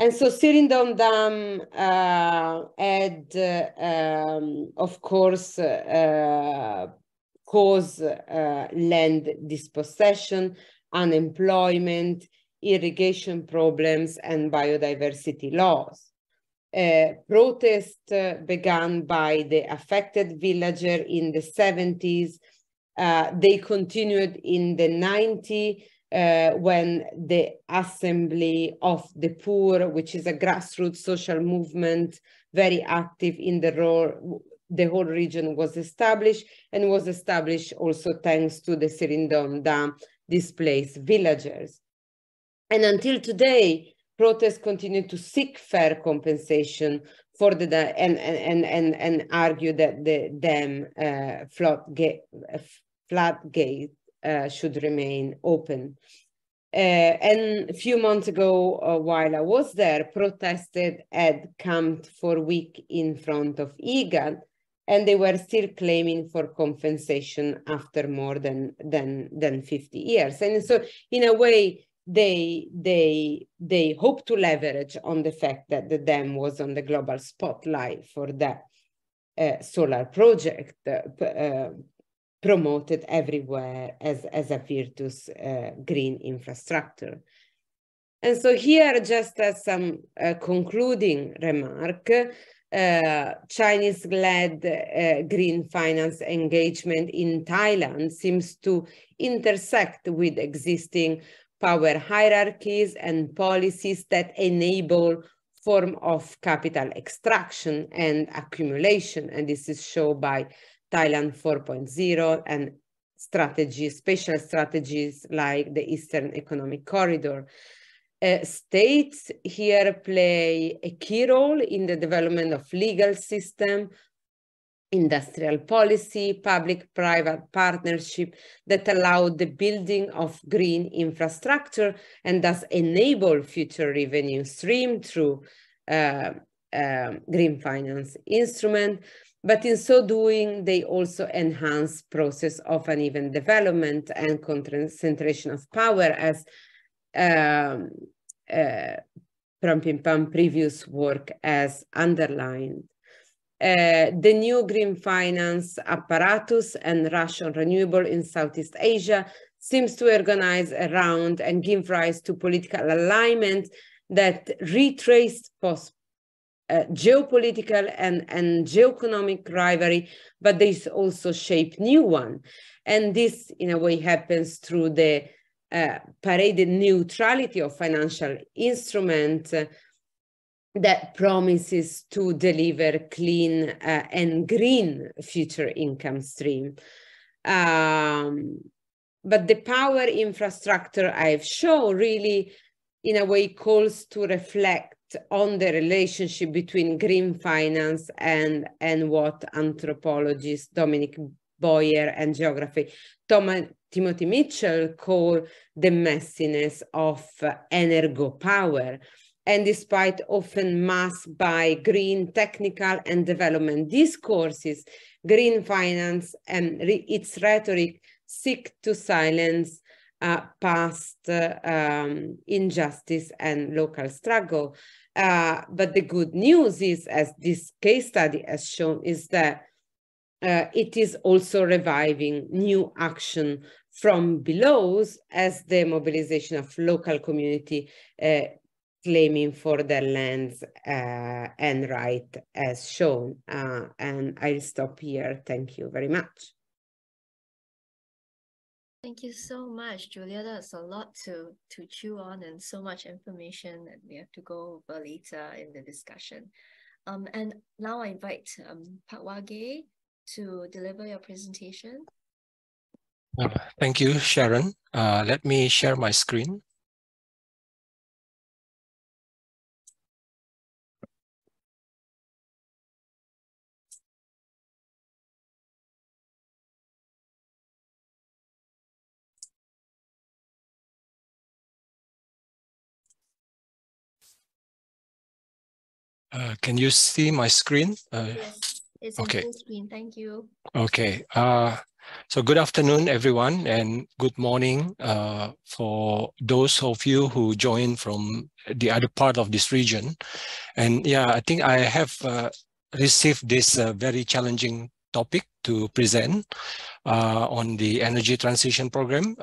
and so Sirindhorn Dam uh, had, um, of course, uh, cause uh, land dispossession, unemployment, irrigation problems and biodiversity laws. Uh, protest uh, began by the affected villager in the 70s. Uh, they continued in the 90s uh, when the Assembly of the Poor, which is a grassroots social movement, very active in the role, the whole region was established and was established also thanks to the Sirindhorn Dam displaced villagers. And until today, protests continue to seek fair compensation for the and and and and argue that the dam uh, floodgate floodgate should remain open. Uh, and a few months ago, uh, while I was there, protested had camped for a week in front of EGAT, and they were still claiming for compensation after more than, than, than 50 years. And so in a way, they they they hope to leverage on the fact that the dam was on the global spotlight for that uh, solar project uh, uh, promoted everywhere as as a virtuous uh, green infrastructure and so here just as some uh, concluding remark uh, Chinese-led uh, green finance engagement in Thailand seems to intersect with existing power hierarchies and policies that enable form of capital extraction and accumulation. And this is shown by Thailand 4.0 and strategies, special strategies like the Eastern Economic Corridor. Uh, states here play a key role in the development of legal system, industrial policy, public-private partnership that allow the building of green infrastructure and thus enable future revenue stream through uh, uh, green finance instrument. But in so doing, they also enhance process of uneven development and concentration of power as um, uh, previous work has underlined. Uh, the new green finance apparatus and Russian renewable in Southeast Asia seems to organize around and give rise to political alignment that retraced post uh, geopolitical and, and geoeconomic rivalry, but they also shape new one. And this, in a way, happens through the uh, paraded neutrality of financial instrument uh, that promises to deliver clean uh, and green future income stream. Um, but the power infrastructure I've shown really, in a way, calls to reflect on the relationship between green finance and, and what anthropologist Dominic Boyer and geography Thomas, Timothy Mitchell call the messiness of uh, energo power. And despite often masked by green technical and development discourses, green finance and its rhetoric seek to silence uh, past um, injustice and local struggle. Uh, but the good news is, as this case study has shown, is that uh, it is also reviving new action from below as the mobilization of local community uh, claiming for their lands uh, and right as shown. Uh, and I'll stop here. Thank you very much. Thank you so much, Giulia. That's a lot to, to chew on and so much information that we have to go over later in the discussion. Um, and now I invite um, Patwage to deliver your presentation. Uh, thank you, Sharon. Uh, let me share my screen. Uh, can you see my screen? Uh, yes, it's okay. full screen. Thank you. Okay. Uh, so good afternoon, everyone, and good morning uh, for those of you who join from the other part of this region. And yeah, I think I have uh, received this uh, very challenging topic to present on the energy transition program.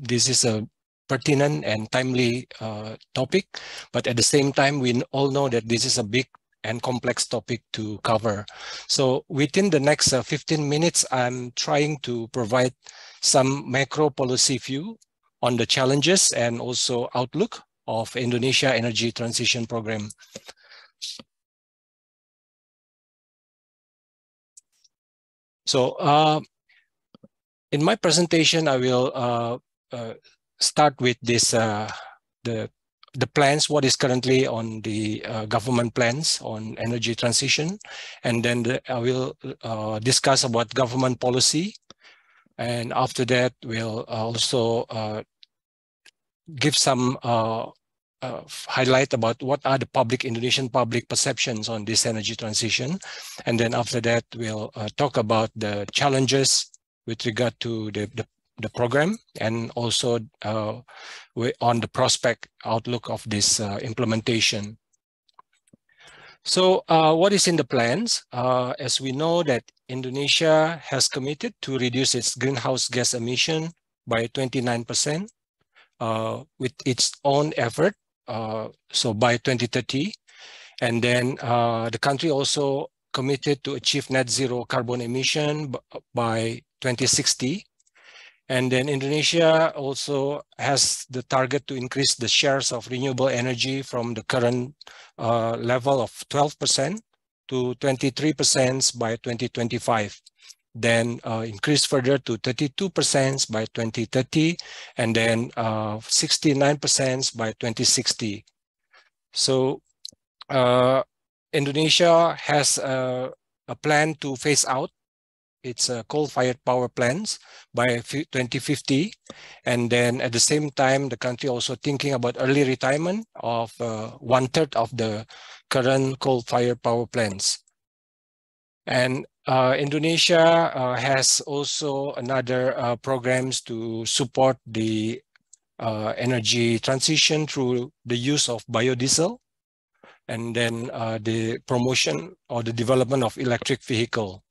this is a pertinent and timely uh, topic, but at the same time, we all know that this is a big and complex topic to cover. So within the next uh, 15 minutes, I'm trying to provide some macro policy view on the challenges and also outlook of Indonesia Energy Transition Program. So uh, in my presentation, I will uh, uh, start with this uh, the the plans, what is currently on the uh, government plans on energy transition. And then the, I will uh, discuss about government policy. And after that, we'll also uh, give some uh, uh, highlight about what are the public Indonesian public perceptions on this energy transition. And then after that, we'll uh, talk about the challenges with regard to the, the the program and also uh, on the prospect outlook of this uh, implementation. So uh, what is in the plans? Uh, as we know that Indonesia has committed to reduce its greenhouse gas emission by 29% uh, with its own effort, uh, so by 2030. And then the country also committed to achieve net zero carbon emission by 2060 and then Indonesia also has the target to increase the shares of renewable energy from the current uh, level of 12% to 23% by 2025 then uh, increase further to 32% by 2030, and then 69% uh, by 2060. So uh, Indonesia has a, a, plan to phase out its uh, coal-fired power plants by 2050. And then at the same time, the country also thinking about early retirement of uh, one third of the current coal-fired power plants. And uh, Indonesia uh, has also another uh, programs to support the uh, energy transition through the use of biodiesel and then the promotion or the development of electric vehicle.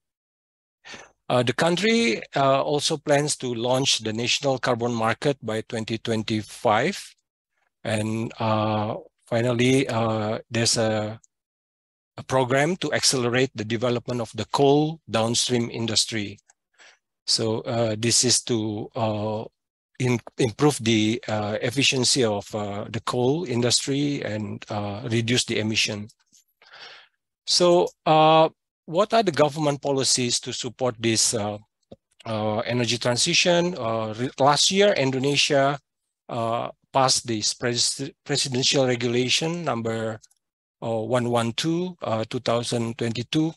Uh, the country also plans to launch the national carbon market by 2025. And finally, there's a a program to accelerate the development of the coal downstream industry. So uh, this is to uh, in, improve the uh, efficiency of uh, the coal industry and uh, reduce the emission. So uh, what are the government policies to support this uh, uh, energy transition? Uh, last year, Indonesia passed this pres presidential regulation number 112 2022 uh,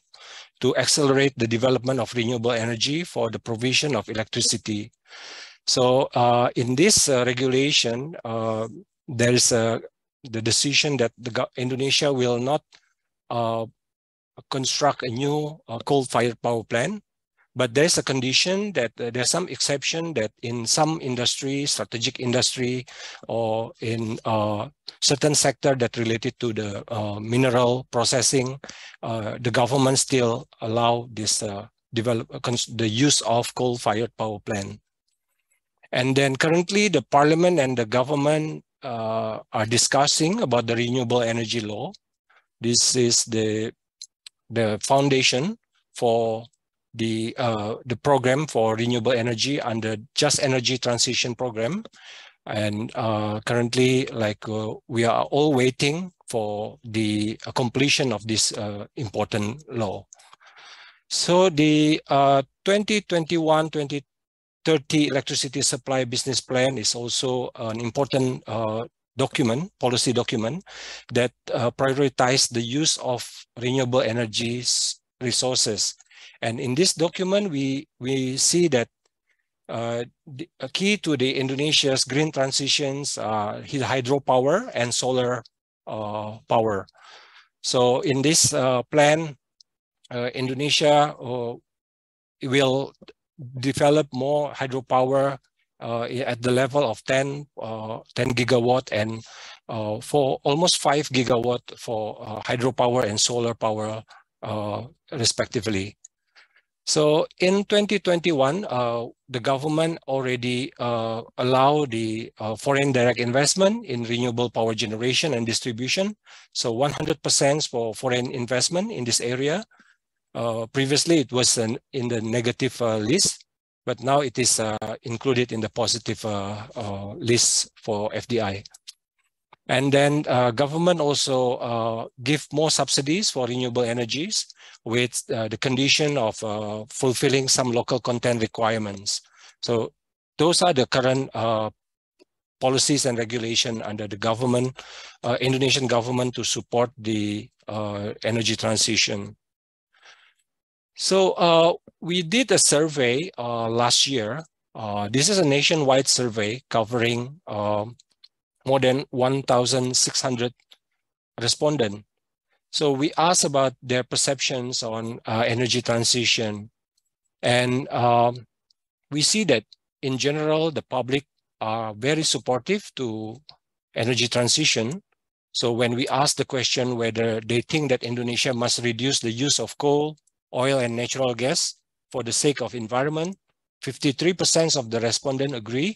to accelerate the development of renewable energy for the provision of electricity. So uh, in this uh, regulation, there is a, the decision that the Indonesia will not construct a new coal-fired power plant but there's a condition that uh, there's some exception that in some industry, strategic industry, or in uh, certain sector that related to the uh, mineral processing, uh, the government still allow this uh, develop the use of coal-fired power plant. And then currently the parliament and the government uh, are discussing about the renewable energy law. This is the, the foundation for the uh, the program for renewable energy under Just Energy Transition Program, and uh, currently, like uh, we are all waiting for the uh, completion of this uh, important law. So the 2021-2030 uh, electricity supply business plan is also an important document, policy document that uh, prioritize the use of renewable energies resources and in this document, we, we see that uh, the, a key to the Indonesia's green transitions uh, hydropower and solar uh, power. So in this uh, plan, uh, Indonesia uh, will develop more hydropower at the level of 10, 10 gigawatt and for almost 5 gigawatt for hydropower and solar power respectively. So in 2021, uh, the government already uh, allowed the uh, foreign direct investment in renewable power generation and distribution. So 100% for foreign investment in this area. Uh, previously, it was an, in the negative uh, list, but now it is uh, included in the positive list for FDI. And then government also give more subsidies for renewable energies with uh, the condition of uh, fulfilling some local content requirements. So those are the current uh, policies and regulation under the government, uh, Indonesian government to support the uh, energy transition. So uh, we did a survey last year. this is a nationwide survey covering um, more than 1,600 respondents so we asked about their perceptions on uh, energy transition. And um, we see that in general, the public are very supportive to energy transition. So when we ask the question whether they think that Indonesia must reduce the use of coal, oil, and natural gas for the sake of environment, 53% of the respondents agree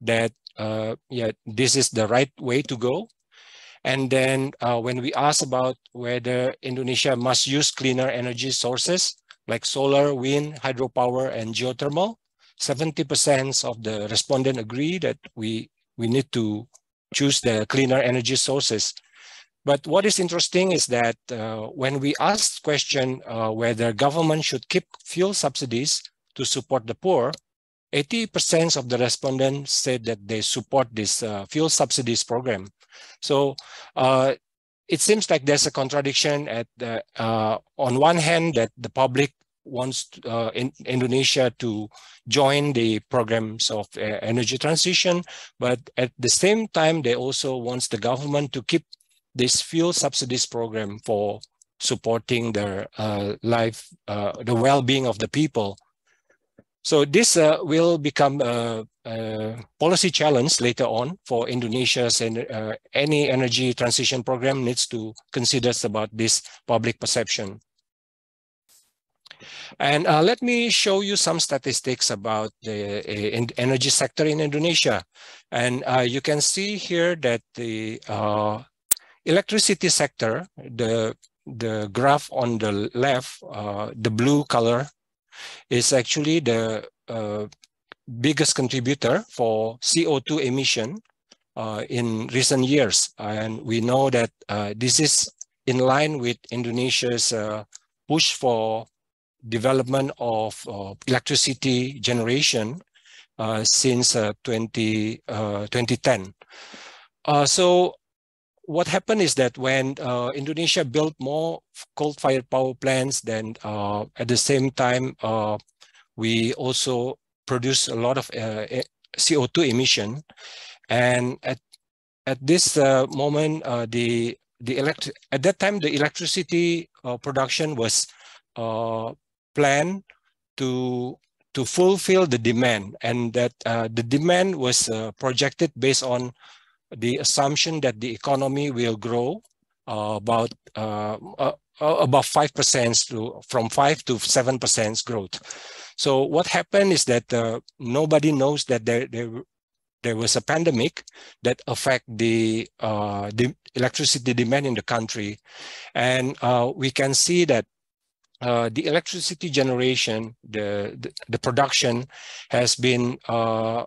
that uh, yeah, this is the right way to go. And then uh, when we ask about whether Indonesia must use cleaner energy sources like solar, wind, hydropower, and geothermal, 70% of the respondents agree that we, we need to choose the cleaner energy sources. But what is interesting is that uh, when we ask question uh, whether government should keep fuel subsidies to support the poor, 80% of the respondents said that they support this uh, fuel subsidies program. So uh, it seems like there's a contradiction at the, uh, on one hand that the public wants uh, in Indonesia to join the programs of uh, energy transition, but at the same time, they also wants the government to keep this fuel subsidies program for supporting their uh, life, uh, the well-being of the people. So this uh, will become a, a, policy challenge later on for Indonesia's and uh, any energy transition program needs to consider about this public perception. And uh, let me show you some statistics about the uh, energy sector in Indonesia. And you can see here that the electricity sector, the, the graph on the left, uh, the blue color, is actually the uh, biggest contributor for CO2 emission in recent years. And we know that this is in line with Indonesia's push for development of uh, electricity generation uh, since uh, 20, 2010. so what happened is that when Indonesia built more coal-fired power plants, then at the same time, we also produce a lot of CO2 emission. And at, at this uh, moment, uh, the the elect at that time the electricity uh, production was planned to to fulfill the demand and that uh, the demand was uh, projected based on the assumption that the economy will grow uh, about uh, uh, uh, about 5% to from 5 to 7% growth. So what happened is that nobody knows that there, there, there was a pandemic that affect the, the electricity demand in the country. And we can see that uh, the electricity generation, the, the, the production has been uh,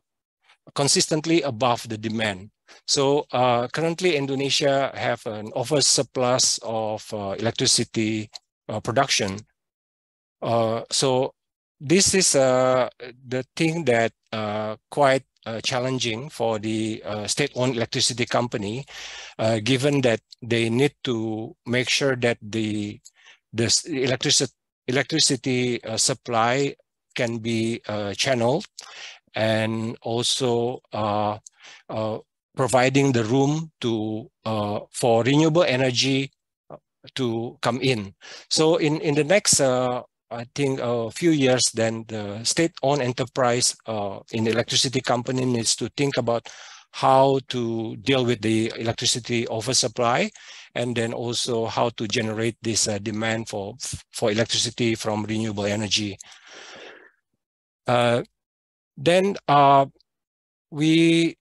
consistently above the demand. So uh, currently Indonesia have an oversurplus of uh, electricity uh, production. so this is the thing that quite challenging for the state-owned electricity company, given that they need to make sure that the this electricity electricity uh, supply can be uh, channeled and also uh, uh providing the room to uh, for renewable energy uh, to come in. So in, in the next, I think a few years, then the state-owned enterprise in the electricity company needs to think about how to deal with the electricity oversupply and then also how to generate this uh, demand for, for electricity from renewable energy. Uh, then uh, we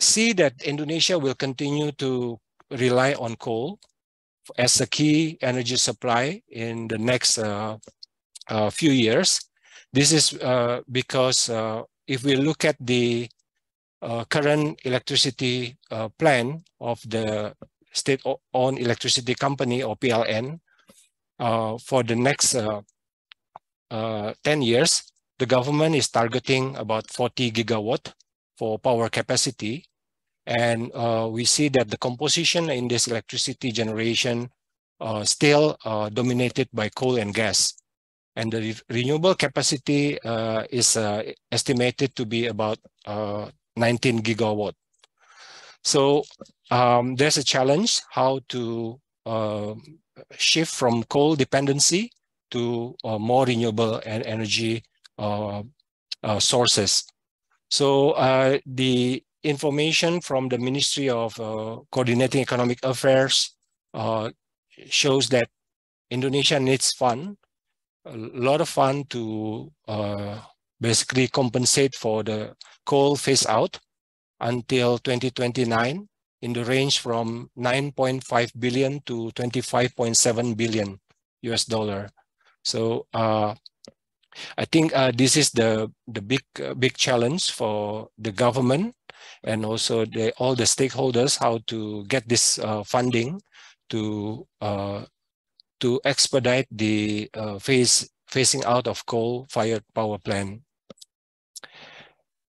see that Indonesia will continue to rely on coal as a key energy supply in the next uh, uh, few years. This is uh, because if we look at the current electricity plan of the state-owned electricity company or PLN uh, for the next uh, uh, 10 years, the government is targeting about 40 gigawatt for power capacity. And uh, we see that the composition in this electricity generation uh, still uh, dominated by coal and gas. And the re renewable capacity is estimated to be about 19 gigawatt. So um, there's a challenge how to uh, shift from coal dependency to uh, more renewable and energy uh, uh sources. So uh, the information from the Ministry of uh, Coordinating Economic Affairs shows that Indonesia needs fund, a lot of fund to basically compensate for the coal phase out until 2029 in the range from 9.5 billion to 25.7 billion US dollar. So uh, I think uh, this is the the big uh, big challenge for the government and also the, all the stakeholders how to get this uh, funding to uh, to expedite the uh, phase phasing out of coal-fired power plant.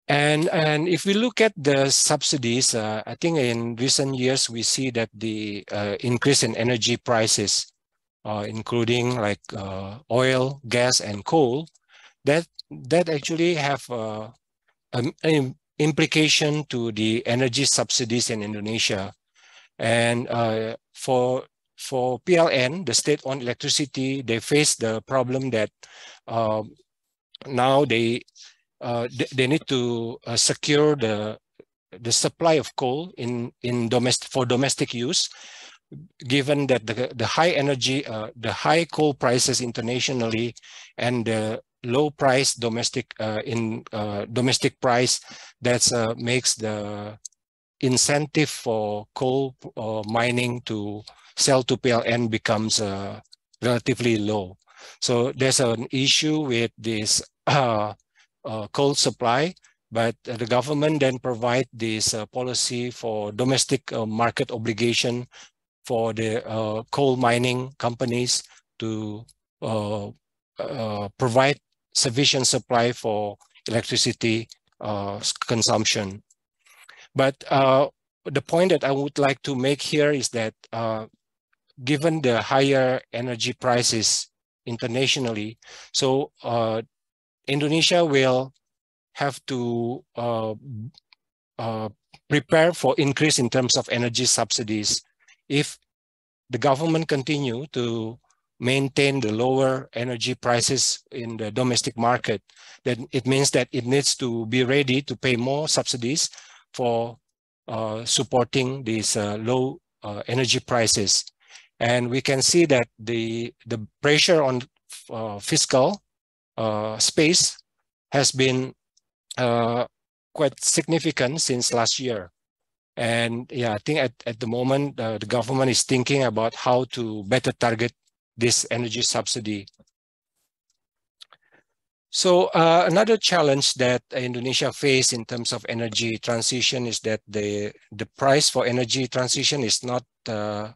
And, and if we look at the subsidies, uh, I think in recent years, we see that the uh, increase in energy prices, uh, including like uh, oil, gas, and coal, that, that actually have uh, an implication to the energy subsidies in Indonesia. And uh, for for PLN, the state-owned electricity, they face the problem that uh, now they uh, they need to uh, secure the the supply of coal in in domestic for domestic use given that the, the high energy, uh, the high coal prices internationally and the low price domestic uh, in uh, domestic price that uh, makes the incentive for coal uh, mining to sell to PLN becomes uh, relatively low. So there's an issue with this coal supply but the government then provide this uh, policy for domestic uh, market obligation for the uh, coal mining companies to uh, uh, provide sufficient supply for electricity uh, consumption. But uh, the point that I would like to make here is that uh, given the higher energy prices internationally, so Indonesia will have to prepare for increase in terms of energy subsidies if the government continue to maintain the lower energy prices in the domestic market, then it means that it needs to be ready to pay more subsidies for uh, supporting these uh, low uh, energy prices. And we can see that the, the pressure on uh, fiscal uh, space has been uh, quite significant since last year. And yeah, I think at, at the moment, uh, the government is thinking about how to better target this energy subsidy. So uh, another challenge that Indonesia face in terms of energy transition is that the, the price for energy transition is not uh,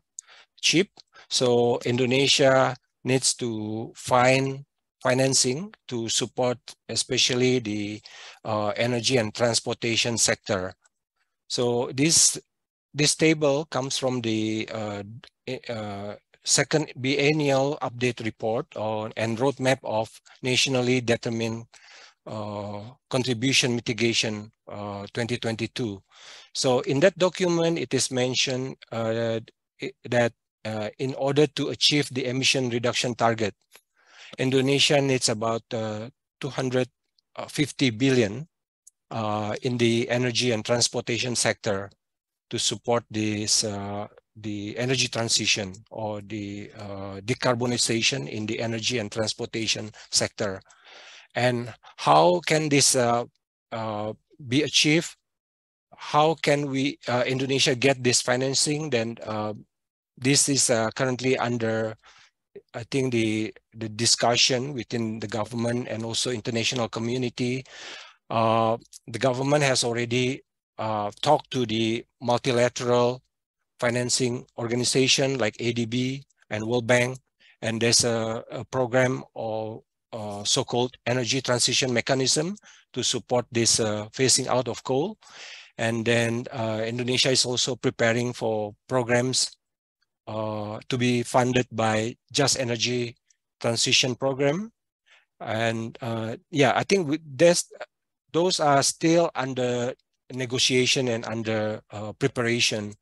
cheap. So Indonesia needs to find financing to support especially the uh, energy and transportation sector. So this this table comes from the uh, uh, second biennial update report on and roadmap of nationally determined uh, contribution mitigation uh, 2022. So in that document, it is mentioned uh, that uh, in order to achieve the emission reduction target, Indonesia needs about 250 billion uh, in the energy and transportation sector to support this uh, the energy transition or the uh, decarbonization in the energy and transportation sector. And how can this uh, uh, be achieved? How can we, uh, Indonesia get this financing? Then this is currently under I think the the discussion within the government and also international community the government has already uh, talked to the multilateral financing organization like ADB and World Bank, and there's a, a program or uh, so-called energy transition mechanism to support this uh, phasing out of coal. And then uh, Indonesia is also preparing for programs uh, to be funded by Just Energy Transition Program. And yeah, I think there's those are still under negotiation and under uh, preparation.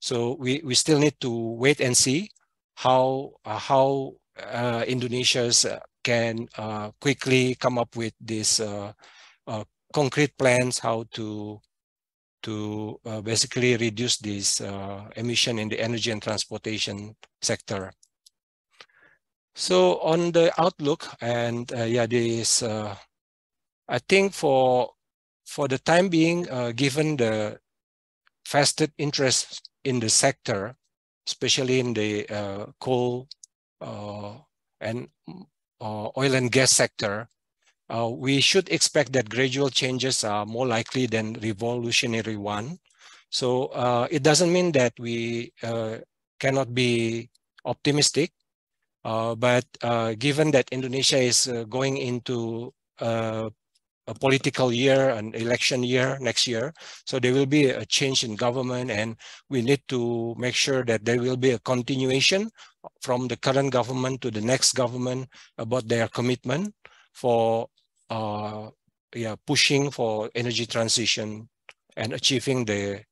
So we, we still need to wait and see how uh, how uh, uh, can uh, quickly come up with these uh, concrete plans how to to basically reduce this emission in the energy and transportation sector. So on the outlook and yeah, this I think for for the time being, uh, given the vested interest in the sector, especially in the uh, coal uh, and uh, oil and gas sector, uh, we should expect that gradual changes are more likely than revolutionary one. So uh, it doesn't mean that we cannot be optimistic, but given that Indonesia is going into political year, an election year next year. So there will be a change in government and we need to make sure that there will be a continuation from the current government to the next government about their commitment for uh, yeah, pushing for energy transition and achieving the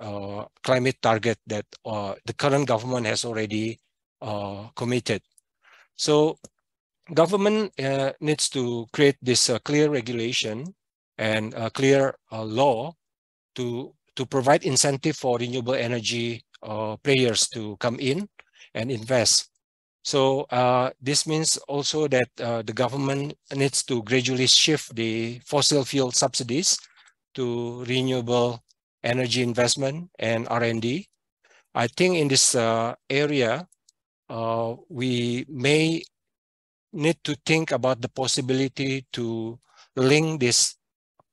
uh, climate target that uh, the current government has already uh, committed. So government uh, needs to create this uh, clear regulation and a clear uh, law to, to provide incentive for renewable energy uh, players to come in and invest. So uh, this means also that uh, the government needs to gradually shift the fossil fuel subsidies to renewable energy investment and R&D. I think in this uh, area, uh, we may need to think about the possibility to link this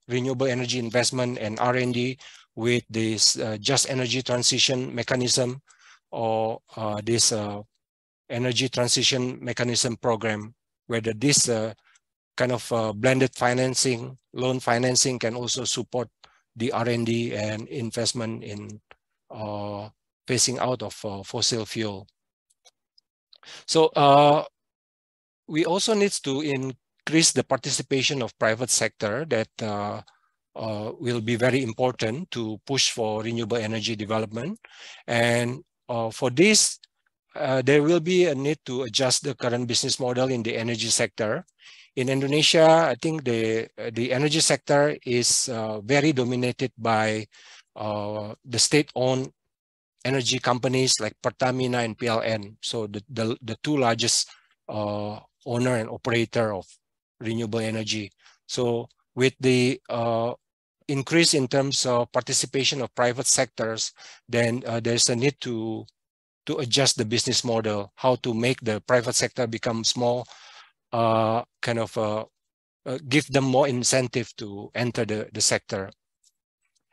renewable energy investment and R&D with this uh, just energy transition mechanism or uh, this uh, energy transition mechanism program, whether this uh, kind of uh, blended financing, loan financing can also support the R&D and investment in uh, phasing out of fossil fuel. So we also need to increase the participation of private sector that uh, uh, will be very important to push for renewable energy development. And uh, for this, uh, there will be a need to adjust the current business model in the energy sector. In Indonesia, I think the, the energy sector is uh, very dominated by uh, the state-owned energy companies like Pertamina and PLN. So the, the, the two largest owner and operator of renewable energy. So with the uh, increase in terms of participation of private sectors, then uh, there's a need to to adjust the business model, how to make the private sector become more uh, kind of uh, uh, give them more incentive to enter the, the sector.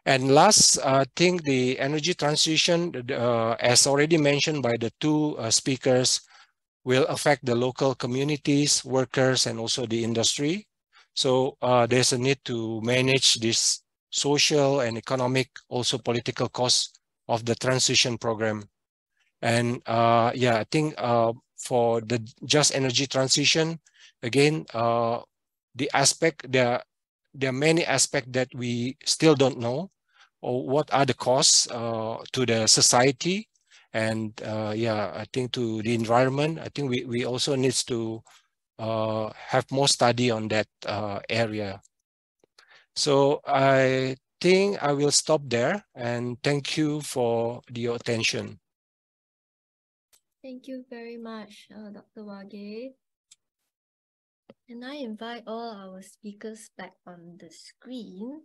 And last, I think the energy transition, uh, as already mentioned by the two speakers, will affect the local communities, workers, and also the industry. So uh, there's a need to manage this social and economic, also political costs of the transition program. And uh, yeah, I think uh, for the just energy transition, again, uh, the aspect, there, there are many aspects that we still don't know, or what are the costs uh, to the society and uh, yeah, I think to the environment, I think we, we also needs to uh, have more study on that uh, area. So I think I will stop there and thank you for your attention. Thank you very much, uh, Dr. Wage. And I invite all our speakers back on the screen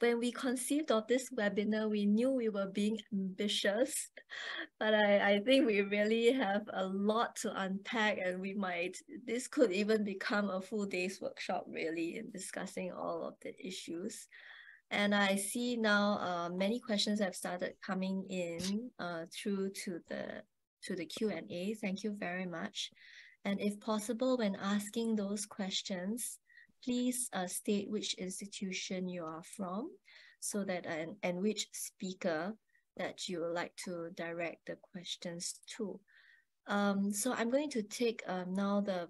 when we conceived of this webinar, we knew we were being ambitious, but I, I think we really have a lot to unpack and we might, this could even become a full day's workshop really in discussing all of the issues. And I see now uh, many questions have started coming in uh, through to the to the Q&A. Thank you very much. And if possible, when asking those questions, please uh, state which institution you are from so that and, and which speaker that you would like to direct the questions to. Um, so I'm going to take um, now the,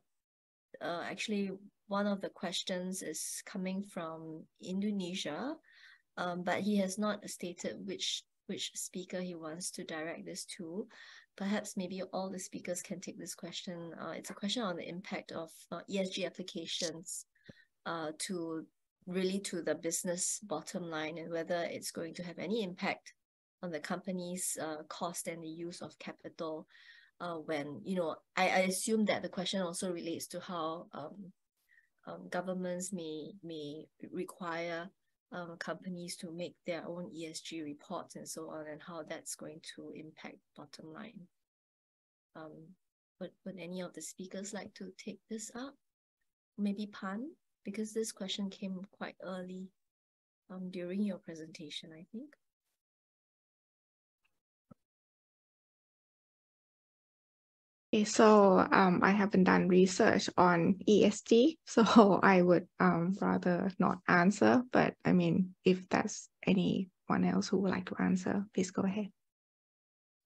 uh, actually one of the questions is coming from Indonesia, um, but he has not stated which which speaker he wants to direct this to. Perhaps maybe all the speakers can take this question. Uh, it's a question on the impact of uh, ESG applications uh, to really to the business bottom line and whether it's going to have any impact on the company's uh, cost and the use of capital uh, when, you know, I, I assume that the question also relates to how um, um, governments may, may require um, companies to make their own ESG reports and so on and how that's going to impact bottom line. Um, would, would any of the speakers like to take this up? Maybe Pan? Because this question came quite early um, during your presentation, I think. Okay, so um, I haven't done research on ESG, [laughs] so I would um, rather not answer. But I mean, if that's anyone else who would like to answer, please go ahead.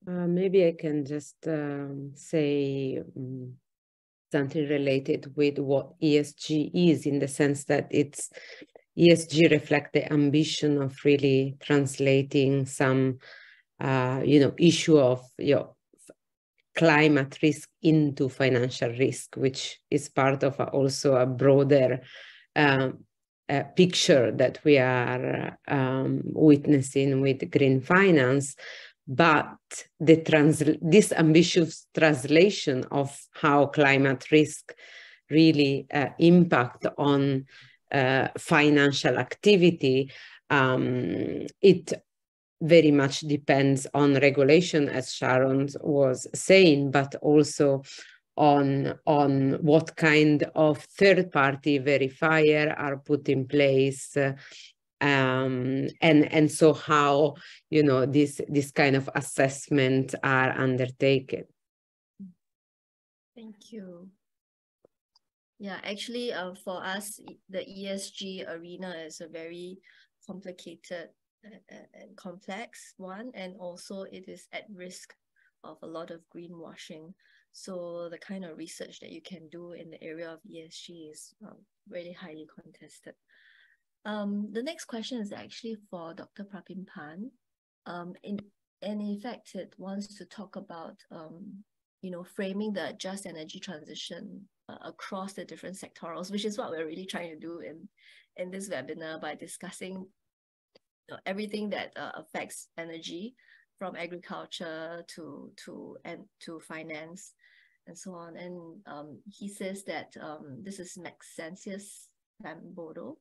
Uh, maybe I can just um, say um, something related with what ESG is in the sense that it's ESG reflect the ambition of really translating some, uh, you know, issue of you know, climate risk into financial risk, which is part of a, also a broader um, uh, picture that we are um, witnessing with green finance. But the trans this ambitious translation of how climate risk really uh, impact on uh, financial activity, um, it very much depends on regulation, as Sharon was saying, but also on, on what kind of third-party verifier are put in place uh, um, and and so how you know this this kind of assessment are undertaken. Thank you. Yeah, actually, uh, for us, the ESG arena is a very complicated and complex one, and also it is at risk of a lot of greenwashing. So the kind of research that you can do in the area of ESG is um, really highly contested. Um, the next question is actually for Dr. Prapimphan. Um, in, and in fact, it wants to talk about, um, you know, framing the just energy transition uh, across the different sectorals, which is what we're really trying to do in, in this webinar by discussing you know, everything that uh, affects energy from agriculture to to and to finance and so on. And um, he says that um, this is Maxensius Sambodo,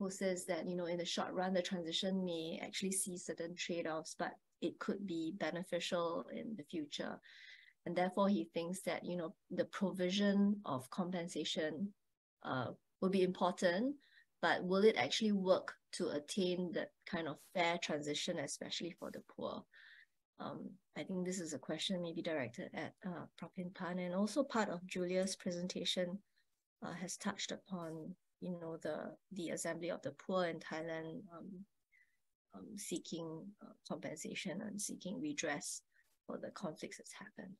who says that you know in the short run the transition may actually see certain trade-offs, but it could be beneficial in the future. And therefore, he thinks that you know the provision of compensation uh, will be important, but will it actually work to attain that kind of fair transition, especially for the poor? Um, I think this is a question maybe directed at uh, Prapimphan, and also part of Giulia's presentation uh, has touched upon, you know, the the Assembly of the Poor in Thailand um, um, seeking uh, compensation and seeking redress for the conflicts that's happened.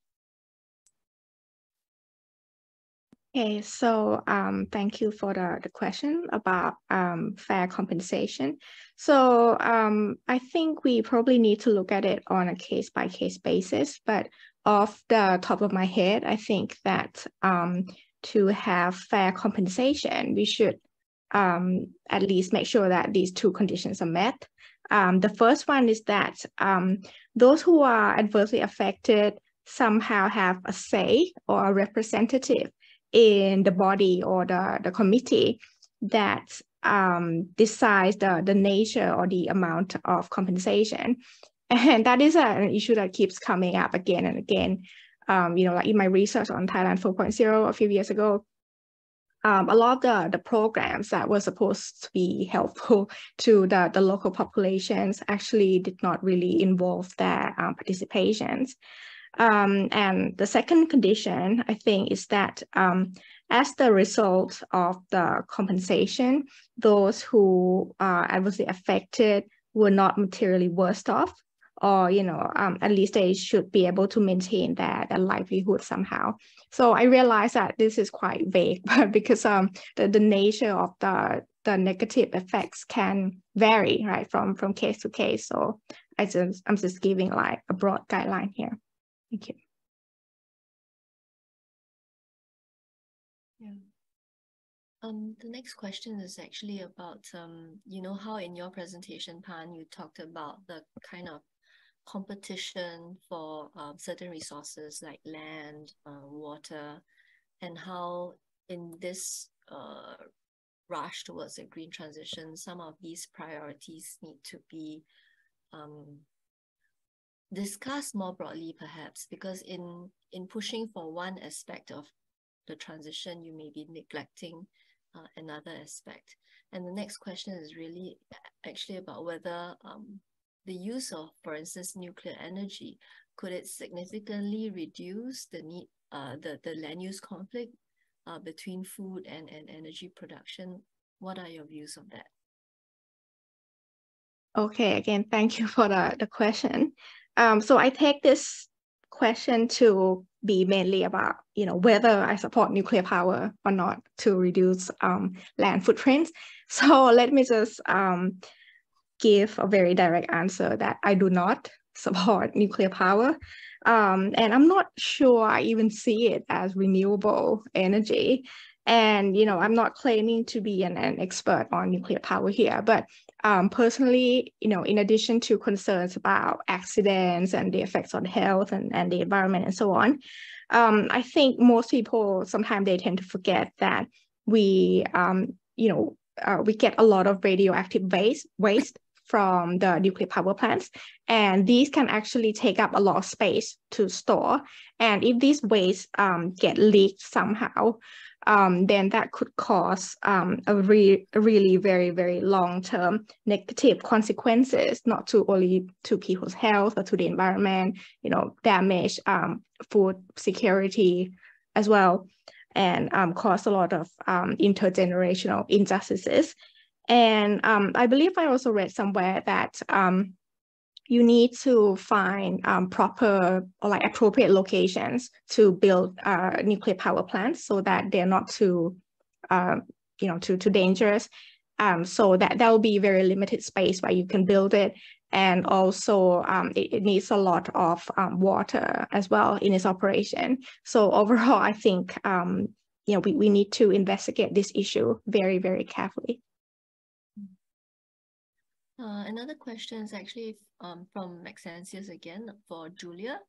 Okay, so um, thank you for the, the question about um, fair compensation. So um, I think we probably need to look at it on a case by case basis, but off the top of my head, I think that um, to have fair compensation, we should um, at least make sure that these two conditions are met. Um, the first one is that those who are adversely affected somehow have a say or a representative in the body or the, the committee that um, decides the, the nature or the amount of compensation. [laughs] And that is an issue that keeps coming up again and again. Um, you know, like in my research on Thailand 4.0 a few years ago, um, a lot of the, the programs that were supposed to be [laughs] helpful to the, the local populations actually did not really involve their um, participations. Um, and the second condition, I think, is that um, as the result of the compensation, those who are adversely affected were not materially worse off, or you know, um, at least they should be able to maintain their, livelihood somehow. So I realize that this is quite vague, [laughs] but because um, the, the nature of the the negative effects can vary, right, from from case to case. So I just I'm just giving like a broad guideline here. Thank you. Yeah. Um, the next question is actually about, um, you know, how in your presentation, Pan, you talked about the kind of competition for um, certain resources like land, uh, water, and how in this uh, rush towards a green transition, some of these priorities need to be um, discuss more broadly perhaps because in in pushing for one aspect of the transition you may be neglecting uh, another aspect. And the next question is really actually about whether um, the use of for instance nuclear energy could it significantly reduce the need uh, the, the land use conflict uh, between food and, and energy production what are your views on that Okay, again, thank you for the, the question. Um, so I take this question to be mainly about, you know, whether I support nuclear power or not to reduce um, land footprints. [laughs] So let me just um, give a very direct answer that I do not support [laughs] nuclear power. Um, and I'm not sure I even see it as renewable energy. And, you know, I'm not claiming to be an, an expert on nuclear power here, but um, personally, you know, in addition to concerns about accidents and the effects on health and, and the environment and so on, um, I think most people sometimes they tend to forget that we, um, you know, uh, we get a lot of radioactive waste, waste from the nuclear power plants, and these can actually take up a lot of space to store. And if these waste um, get leaked somehow, um, then that could cause um, a, re- really very, very long-term negative consequences, not to only to people's health, but to the environment, you know, damage um, food security as well, and um, cause a lot of um, intergenerational injustices. And um, I believe I also read somewhere that you need to find um, proper or like appropriate locations to build uh, nuclear power plants so that they're not too, uh, you know, too too dangerous. Um, so that that will be very limited space where you can build it, and also um, it, it, needs a lot of um, water as well in its operation. So overall, I think um, you know we, we need to investigate this issue very very carefully. Uh, another question is actually um, from Maxensius again for Giulia.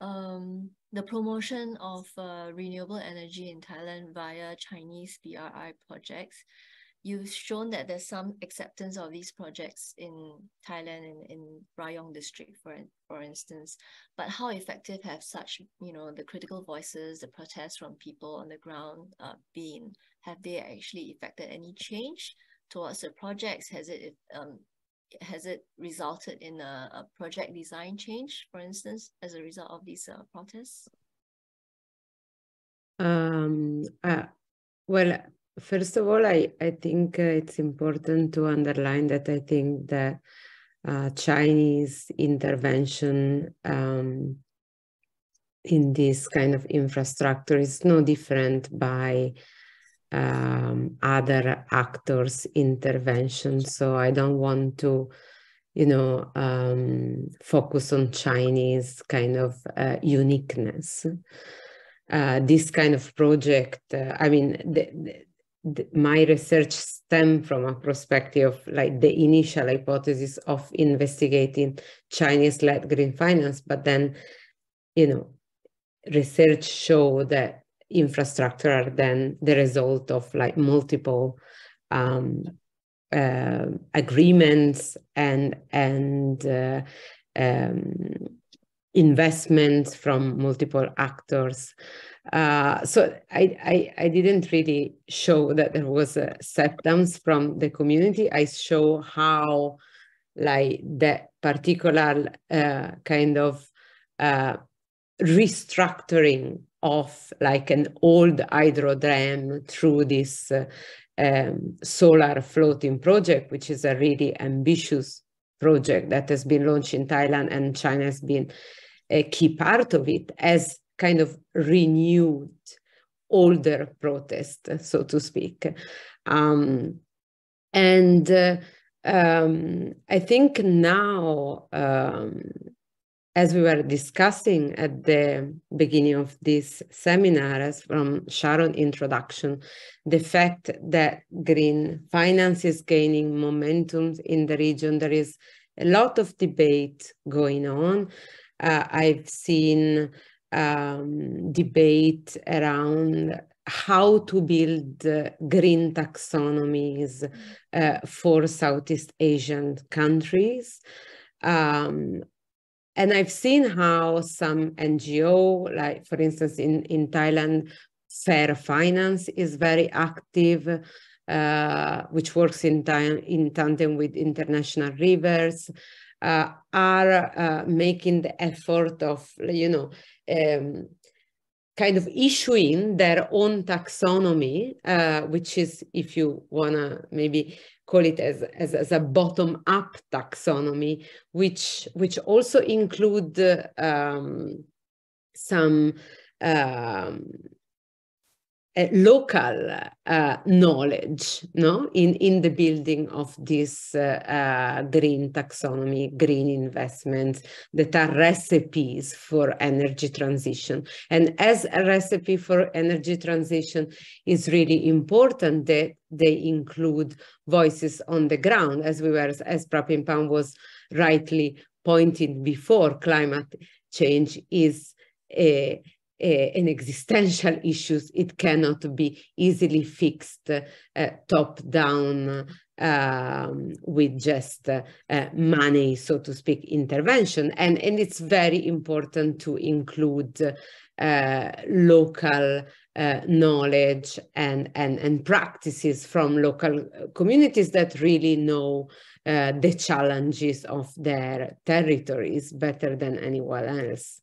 Um, the promotion of uh, renewable energy in Thailand via Chinese BRI projects. You've shown that there's some acceptance of these projects in Thailand and in Rayong district, for, for instance. But how effective have such, you know, the critical voices, the protests from people on the ground uh, been? Have they actually effected any change towards the projects? Has it um, has it resulted in a, a, project design change, for instance, as a result of these uh, protests? Um, uh, well, first of all, I, I think uh, it's important to underline that I think that uh, Chinese intervention um, in this kind of infrastructure is no different by um, other actors' intervention. So I don't want to, you know, um, focus on Chinese kind of uh, uniqueness. Uh, this kind of project, uh, I mean, the, the, my research stem from a perspective of like the initial hypothesis of investigating Chinese-led green finance, but then, you know, research show that infrastructure are then the result of like multiple um, uh, agreements and and uh, um, investments from multiple actors. Uh, so I, I, I didn't really show that there was a downs from the community. I show how like that particular uh, kind of uh, restructuring of like an old hydro dam through this uh, um, solar floating project, which is a really ambitious project that has been launched in Thailand and China has been a key part of it as kind of renewed older protest, so to speak. Um, and uh, um, I think now um, as we were discussing at the beginning of this seminar, as from Sharon introduction, the fact that green finance is gaining momentum in the region, there is a lot of debate going on. Uh, I've seen um, debate around how to build uh, green taxonomies uh, for Southeast Asian countries. Um, and I've seen how some NGO, like for instance in, in Thailand, Fair Finance is very active, uh, which works in, in tandem with International Rivers, uh, are uh, making the effort of, you know, um, kind of issuing their own taxonomy, uh, which is, if you want to maybe call it as, as, as a bottom-up taxonomy, which, which also include um, some um, local uh, knowledge no? In in the building of this uh, uh, green taxonomy green investments that are recipes for energy transition. And as a recipe for energy transition is really important that they include voices on the ground as we were as Prapimphan was rightly pointing before climate change is a an existential issues. It cannot be easily fixed uh, top down um, with just uh, money, so to speak, intervention. And, and it's very important to include uh, local uh, knowledge and, and, and practices from local communities that really know uh, the challenges of their territories better than anyone else.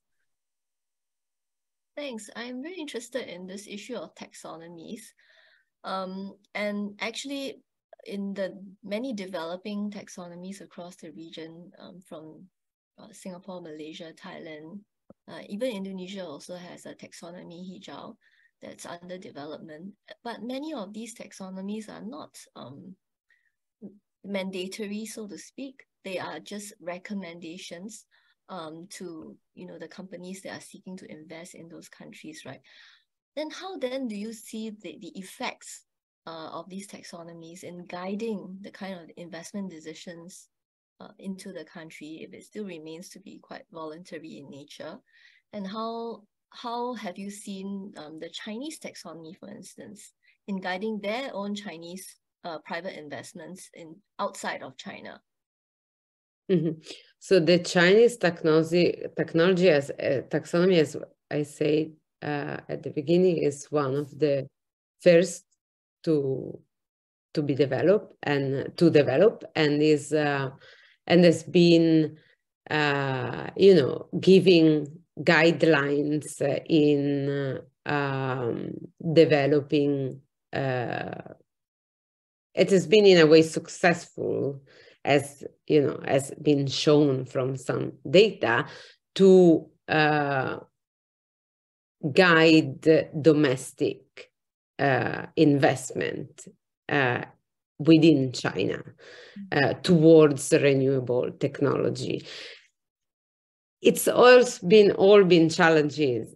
Thanks. I'm very interested in this issue of taxonomies. Um, and actually, in the many developing taxonomies across the region, um, from uh, Singapore, Malaysia, Thailand, uh, even Indonesia also has a taxonomy hijau that's under development. But many of these taxonomies are not um, mandatory, so to speak. They are just recommendations um, to you know the companies that are seeking to invest in those countries, right? Then how then do you see the, the effects uh, of these taxonomies in guiding the kind of investment decisions uh, into the country if it still remains to be quite voluntary in nature? And how how have you seen um, the Chinese taxonomy, for instance, in guiding their own Chinese uh, private investments in outside of China? Mm-hmm. So the Chinese technology, technology as uh, taxonomy, as I said uh, at the beginning, is one of the first to to be developed and to develop, and is uh, and has been uh, you know giving guidelines in um, developing. Uh, it has been in a way successful as you know has been shown from some data to uh, guide domestic uh, investment uh, within China uh, towards renewable technology. It's also been all been challenges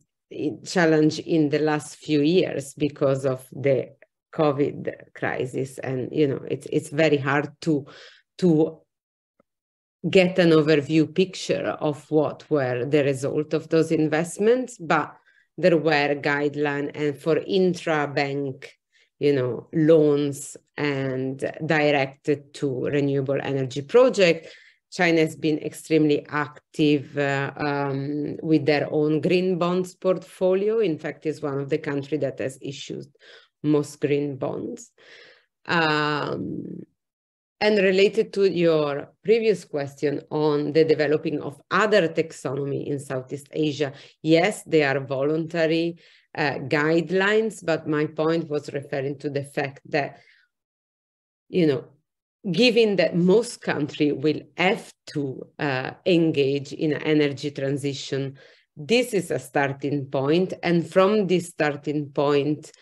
challenge in the last few years because of the COVID crisis, and you know it's it's very hard to to get an overview picture of what were the result of those investments, but there were guidelines and for intra-bank, you know, loans and directed to renewable energy project. China has been extremely active uh, um, with their own green bonds portfolio. In fact, is one of the countries that has issued most green bonds. Um, and related to your previous question on the developing of other taxonomy in Southeast Asia, yes, they are voluntary uh, guidelines, but my point was referring to the fact that, you know, given that most countries will have to uh, engage in energy transition, this is a starting point. And from this starting point,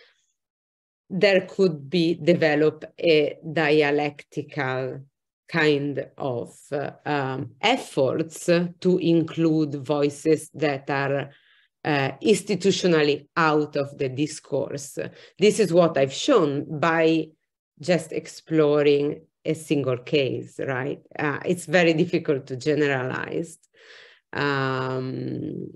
there could be develop a dialectical kind of uh, um, efforts to include voices that are uh, institutionally out of the discourse. This is what I've shown by just exploring a single case, right? Uh, it's very difficult to generalize. Um,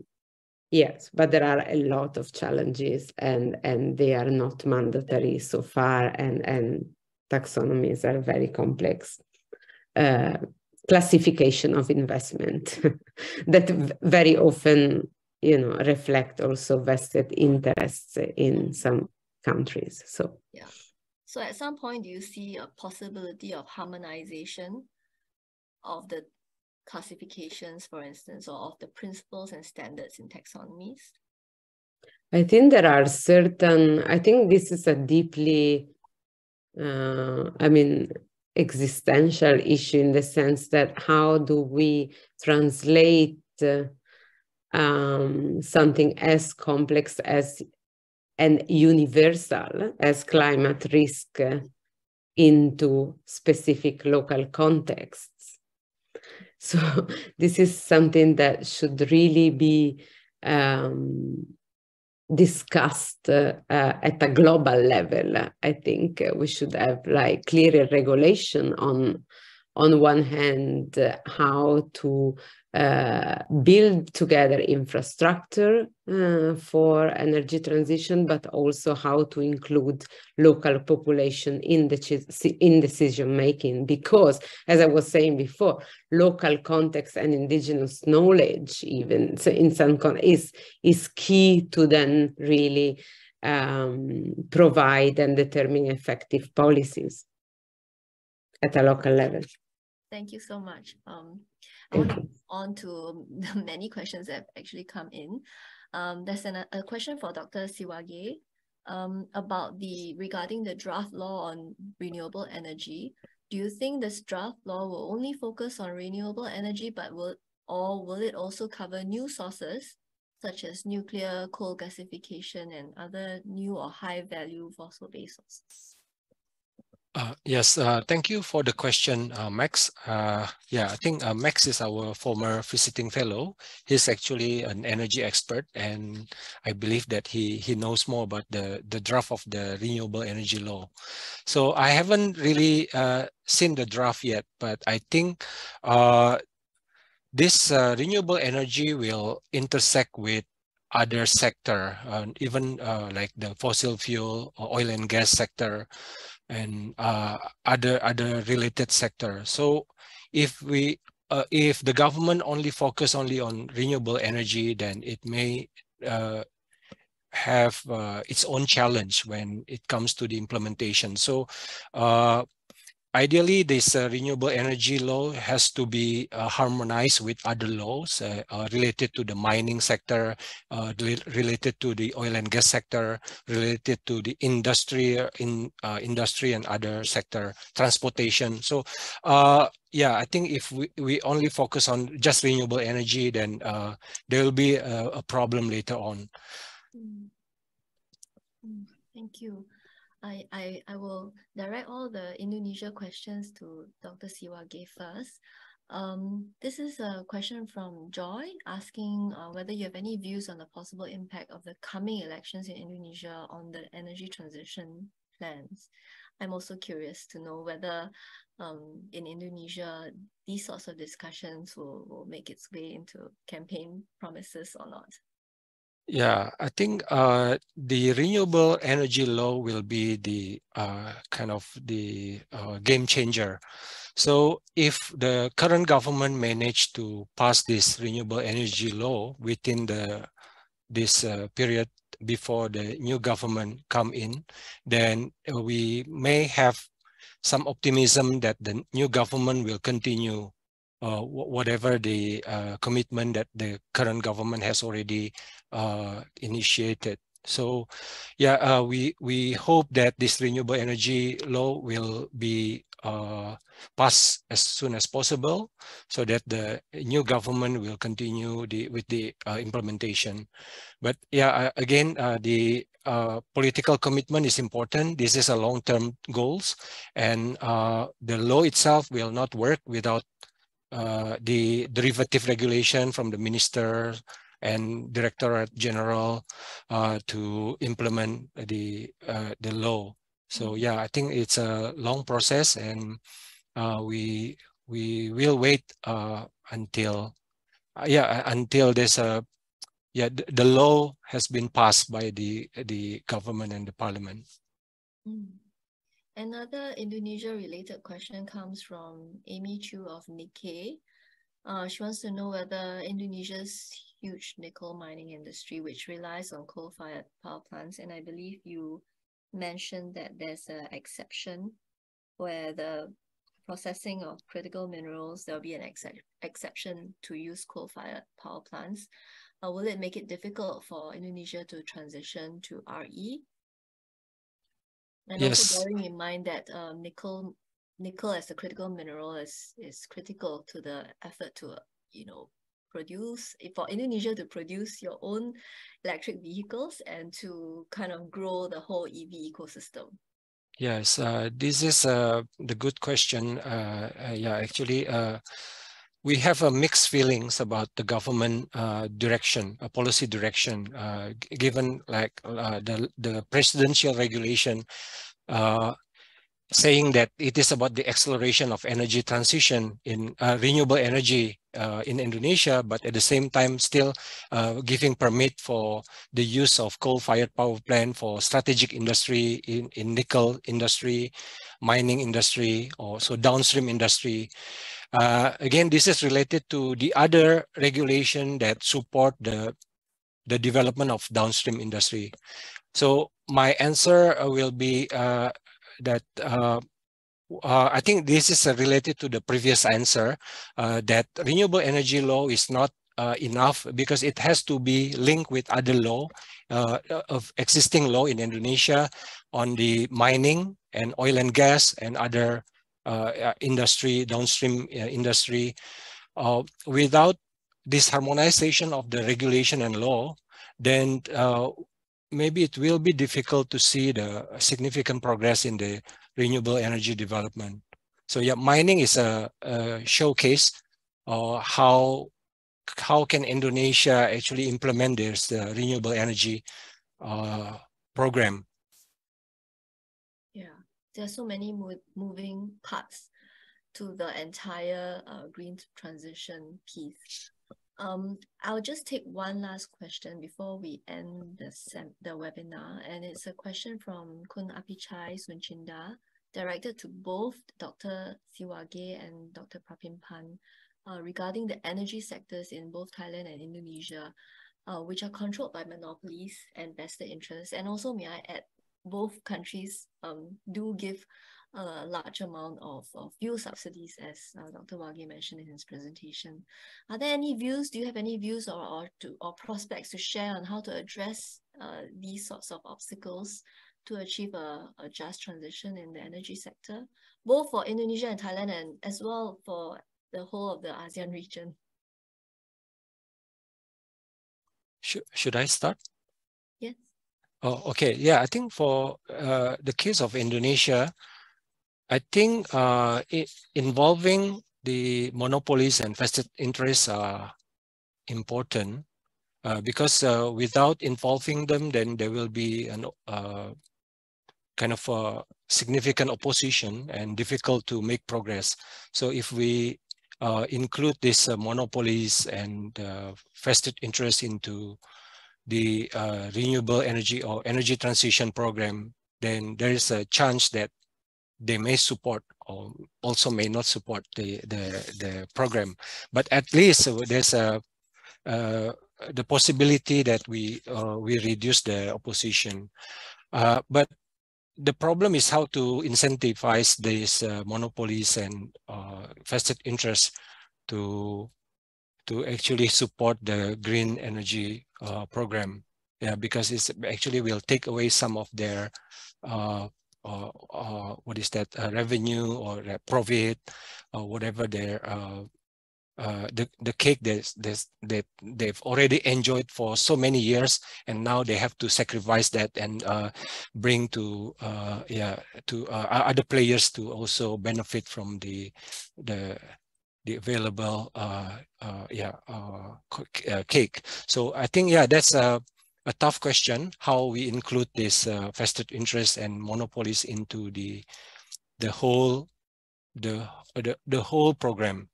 Yes, but there are a lot of challenges and, and they are not mandatory so far and, and taxonomies are very complex. Uh, classification of investment [laughs] that very often you know reflect also vested interests in some countries so yeah so at some point do you see a possibility of harmonization of the classifications, for instance, or of the principles and standards in taxonomies? I think there are certain, I think this is a deeply, uh, I mean, existential issue in the sense that how do we translate uh, um, something as complex as and universal as climate risk into specific local contexts. So [laughs] this is something that should really be um, discussed uh, at a global level. I think we should have like clearer regulation on on one hand, uh, how to uh, build together infrastructure uh, for energy transition, but also how to include local population in the in decision making. Because, as I was saying before, local context and indigenous knowledge, even so in some is is key to then really um, provide and determine effective policies at a local level. Thank you so much. Um, Move on to [laughs] the many questions that have actually come in. Um, there's an, a question for Dr. Siwage um, about the regarding the draft law on renewable energy. Do you think this draft law will only focus on renewable energy, but will or will it also cover new sources such as nuclear, coal gasification, and other new or high value fossil based sources? Uh, yes, uh, thank you for the question, uh, Max. Uh, yeah, I think uh, Max is our former visiting fellow. He's actually an energy expert, and I believe that he he knows more about the the draft of the renewable energy law. So I haven't really uh, seen the draft yet, but I think this renewable energy will intersect with other sector, even like the fossil fuel or oil and gas sector and uh, other other related sector. So if we uh, if the government only focus only on renewable energy, then it may uh, have uh, its own challenge when it comes to the implementation. So uh, Ideally, this uh, renewable energy law has to be uh, harmonized with other laws uh, uh related to the mining sector, uh, related to the oil and gas sector, related to the industry, uh, in industry and other sector, transportation. So, yeah, I think if we, we only focus on just renewable energy, then there will be a, a problem later on. Mm. Mm. Thank you. I, I, I will direct all the Indonesia questions to Dr. Siwage first. Um, this is a question from Joy asking uh, whether you have any views on the possible impact of the coming elections in Indonesia on the energy transition plans. I'm also curious to know whether um, in Indonesia, these sorts of discussions will, will make its way into campaign promises or not. Yeah, I think uh, the renewable energy law will be the uh, kind of the uh, game changer. So if the current government manage to pass this renewable energy law within the this uh, period before the new government come in, then we may have some optimism that the new government will continue uh, whatever the uh, commitment that the current government has already uh, initiated. So yeah, uh, we, we hope that this renewable energy law will be uh, passed as soon as possible so that the new government will continue the, with the uh, implementation. But yeah, again, the uh, political commitment is important. This is a long-term goals and uh, the law itself will not work without uh, the derivative regulation from the minister and directorate general uh, to implement the uh, the law. So mm-hmm. yeah, I think it's a long process, and uh, we we will wait uh, until yeah until there's a yeah the, the, law has been passed by the the government and the parliament. Mm. Another Indonesia-related question comes from Amy Chu of Nikkei. Uh, she wants to know whether Indonesia's huge nickel mining industry, which relies on coal-fired power plants, and I believe you mentioned that there's an exception where the processing of critical minerals, there'll be an ex exception to use coal-fired power plants. Uh, will it make it difficult for Indonesia to transition to RE and yes. also bearing in mind that um, nickel, nickel as a critical mineral is is critical to the effort to you know produce, for Indonesia to produce your own electric vehicles and to kind of grow the whole EV ecosystem? Yes, uh, this is uh, the good question. Uh, uh yeah, actually, uh, we have a mixed feelings about the government uh, direction, a policy direction, given like the the presidential regulation saying that it is about the acceleration of energy transition in uh, renewable energy uh, in Indonesia, but at the same time still uh, giving permit for the use of coal-fired power plant for strategic industry in, in nickel industry, mining industry, or so downstream industry. Uh, again, this is related to the other regulation that support the, the development of downstream industry. So my answer uh, will be uh, that uh, uh, I think this is uh, related to the previous answer uh, that renewable energy law is not uh, enough because it has to be linked with other law uh, of existing law in Indonesia on the mining and oil and gas and other industry, downstream industry. without this harmonization of the regulation and law, then maybe it will be difficult to see the significant progress in the renewable energy development. So yeah, mining is a, a showcase of how how can Indonesia actually implement this uh, renewable energy uh, program. Yeah, there are so many mo moving parts to the entire uh, green transition piece. Um, I'll just take one last question before we end the, sem- the webinar, and it's a question from Kun Apichai Sunchinda, directed to both Dr. Siwage and Dr. Prapimphan uh, regarding the energy sectors in both Thailand and Indonesia, uh, which are controlled by monopolies and vested interests. And also, may I add, both countries um, do give a large amount of, of fuel subsidies, as uh, Dr. Wage mentioned in his presentation. Are there any views? Do you have any views or, or, to, or prospects to share on how to address uh, these sorts of obstacles to achieve a, a just transition in the energy sector, both for Indonesia and Thailand and as well for the whole of the ASEAN region? Should, should I start? Yes. Oh, okay. Yeah, I think for uh, the case of Indonesia, I think uh, it, involving the monopolies and vested interests are important uh, because uh, without involving them, then there will be an uh, kind of a significant opposition and difficult to make progress. So if we uh, include these uh, monopolies and vested interests into the renewable energy or energy transition program, then there is a chance that they may support or also may not support the the, the program. But at least there's a uh, the possibility that we uh, we reduce the opposition. Uh, but the problem is how to incentivize these uh, monopolies and uh, vested interests to to actually support the green energy uh, program. Yeah because it's actually will take away some of their or, or what is that uh, revenue or profit or whatever their uh, uh, the the cake that that they've already enjoyed for so many years and now they have to sacrifice that and uh, bring to uh, yeah to uh, other players to also benefit from the the the available yeah cake. So I think yeah that's a a tough question how we include this uh, vested interest and monopolies into the the whole the the, the whole program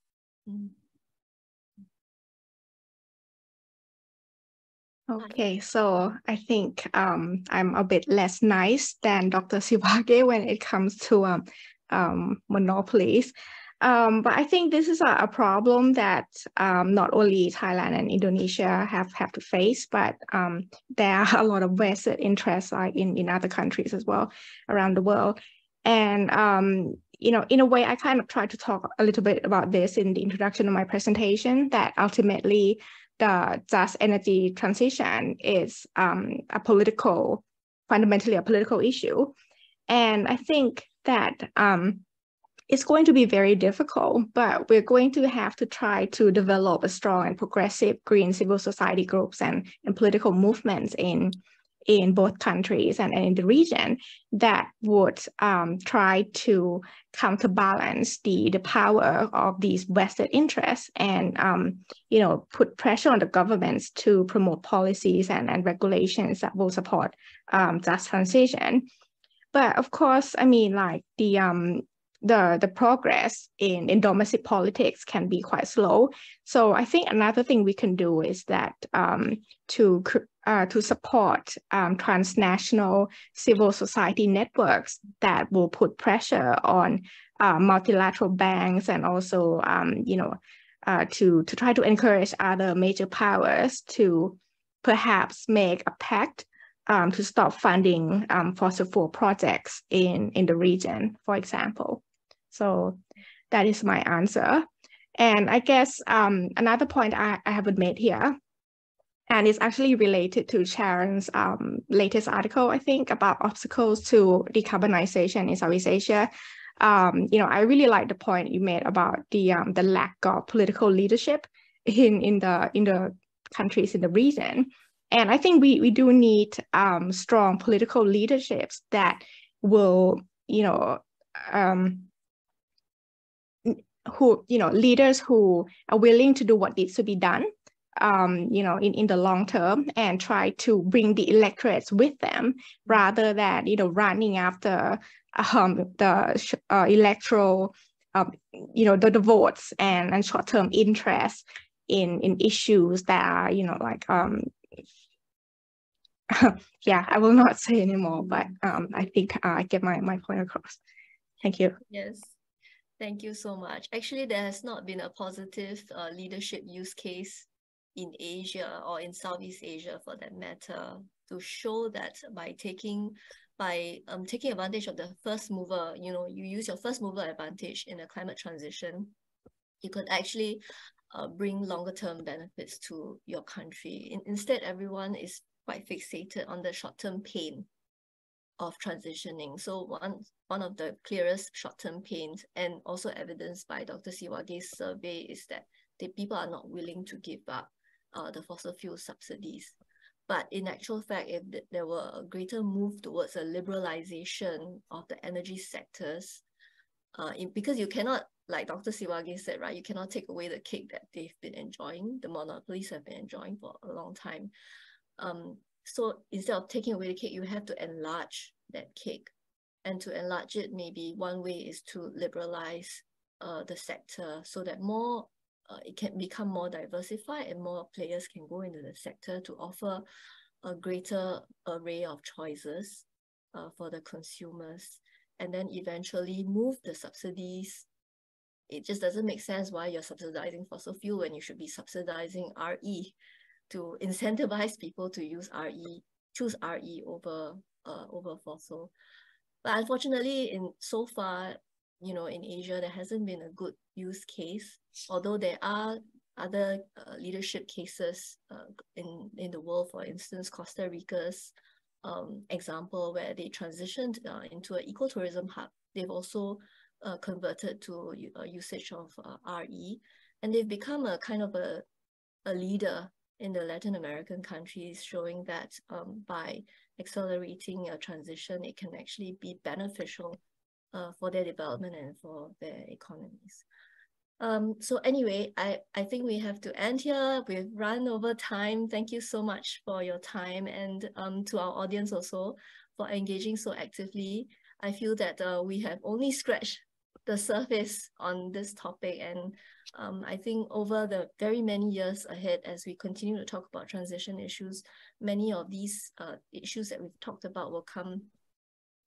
Okay, so I think um, I'm a bit less nice than Dr. Siwage [laughs] when it comes to um, um, monopolies. Um, but I think this is a, a problem that um, not only Thailand and Indonesia have, have to face, but um, there are [laughs] a lot of vested interests like in, in other countries as well around the world. And, um, you know, in a way, I kind of tried to talk a little bit about this in the introduction of my presentation, that ultimately the just energy transition is um, a political, fundamentally a political issue. And I think that um, it's going to be very difficult, but we're going to have to try to develop a strong and progressive green civil society groups and, and political movements in in both countries and, and in the region that would um, try to counterbalance the, the power of these vested interests and um, you know put pressure on the governments to promote policies and, and regulations that will support um, just transition. But of course, I mean, like the um, the the progress in, in domestic politics can be quite slow. So I think another thing we can do is that um, to uh, to support um, transnational civil society networks that will put pressure on uh, multilateral banks and also um, you know uh, to to try to encourage other major powers to perhaps make a pact um, to stop funding um, fossil fuel projects in in the region, for example. So that is my answer. And I guess um, another point I, I haven't made here, and it's actually related to Sharon's um, latest article, I think, about obstacles to decarbonization in Southeast Asia. Um, you know, I really like the point you made about the um, the lack of political leadership in in the in the countries in the region. And I think we we do need um, strong political leaderships that will, you know, um, who you know leaders who are willing to do what needs to be done um, you know in, in the long term and try to bring the electorates with them rather than you know running after um, the uh, electoral um, you know the, the votes and, and short-term interest in in issues that are you know like um [laughs] yeah i will not say anymore but um i think uh, i get my my point across. Thank you. Yes Thank you so much. Actually, there has not been a positive uh, leadership use case in Asia or in Southeast Asia for that matter to show that by taking by um, taking advantage of the first mover, you know, you use your first mover advantage in a climate transition, you could actually uh, bring longer term benefits to your country. In, instead, everyone is quite fixated on the short term pain of transitioning. So one, one of the clearest short-term pains and also evidenced by Dr. Siwage's survey is that the people are not willing to give up uh, the fossil fuel subsidies. But in actual fact, if there were a greater move towards a liberalization of the energy sectors, uh, in, because you cannot, like Dr. Siwagi said, right, you cannot take away the cake that they've been enjoying, the monopolies have been enjoying for a long time. Um, so instead of taking away the cake, you have to enlarge that cake. And to enlarge it, maybe one way is to liberalize uh, the sector so that more uh, it can become more diversified and more players can go into the sector to offer a greater array of choices uh, for the consumers and then eventually move the subsidies. It just doesn't make sense why you're subsidizing fossil fuel when you should be subsidizing RE to incentivize people to use RE, choose RE over uh, over fossil. But unfortunately, in so far, you know, in Asia, there hasn't been a good use case. Although there are other uh, leadership cases uh, in in the world, for instance, Costa Rica's um, example where they transitioned uh, into an ecotourism hub. They've also uh, converted to uh, usage of uh, RE, and they've become a kind of a a leader in the Latin American countries, showing that um, by accelerating a transition, it can actually be beneficial uh, for their development and for their economies. Um, so anyway, I, I think we have to end here. We've run over time. Thank you so much for your time and um, to our audience also for engaging so actively. I feel that uh, we have only scratched the surface on this topic. And um, I think over the very many years ahead, as we continue to talk about transition issues, many of these uh, issues that we've talked about will come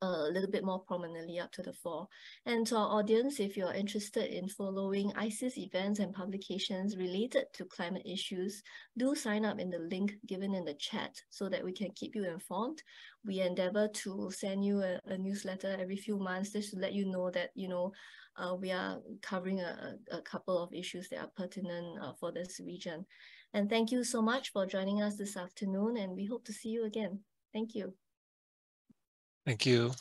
a little bit more prominently up to the fore. And to our audience, if you're interested in following ISEAS events and publications related to climate issues, do sign up in the link given in the chat so that we can keep you informed. We endeavor to send you a, a newsletter every few months just to let you know that, you know, uh, we are covering a, a couple of issues that are pertinent uh, for this region. And thank you so much for joining us this afternoon and we hope to see you again. Thank you. Thank you.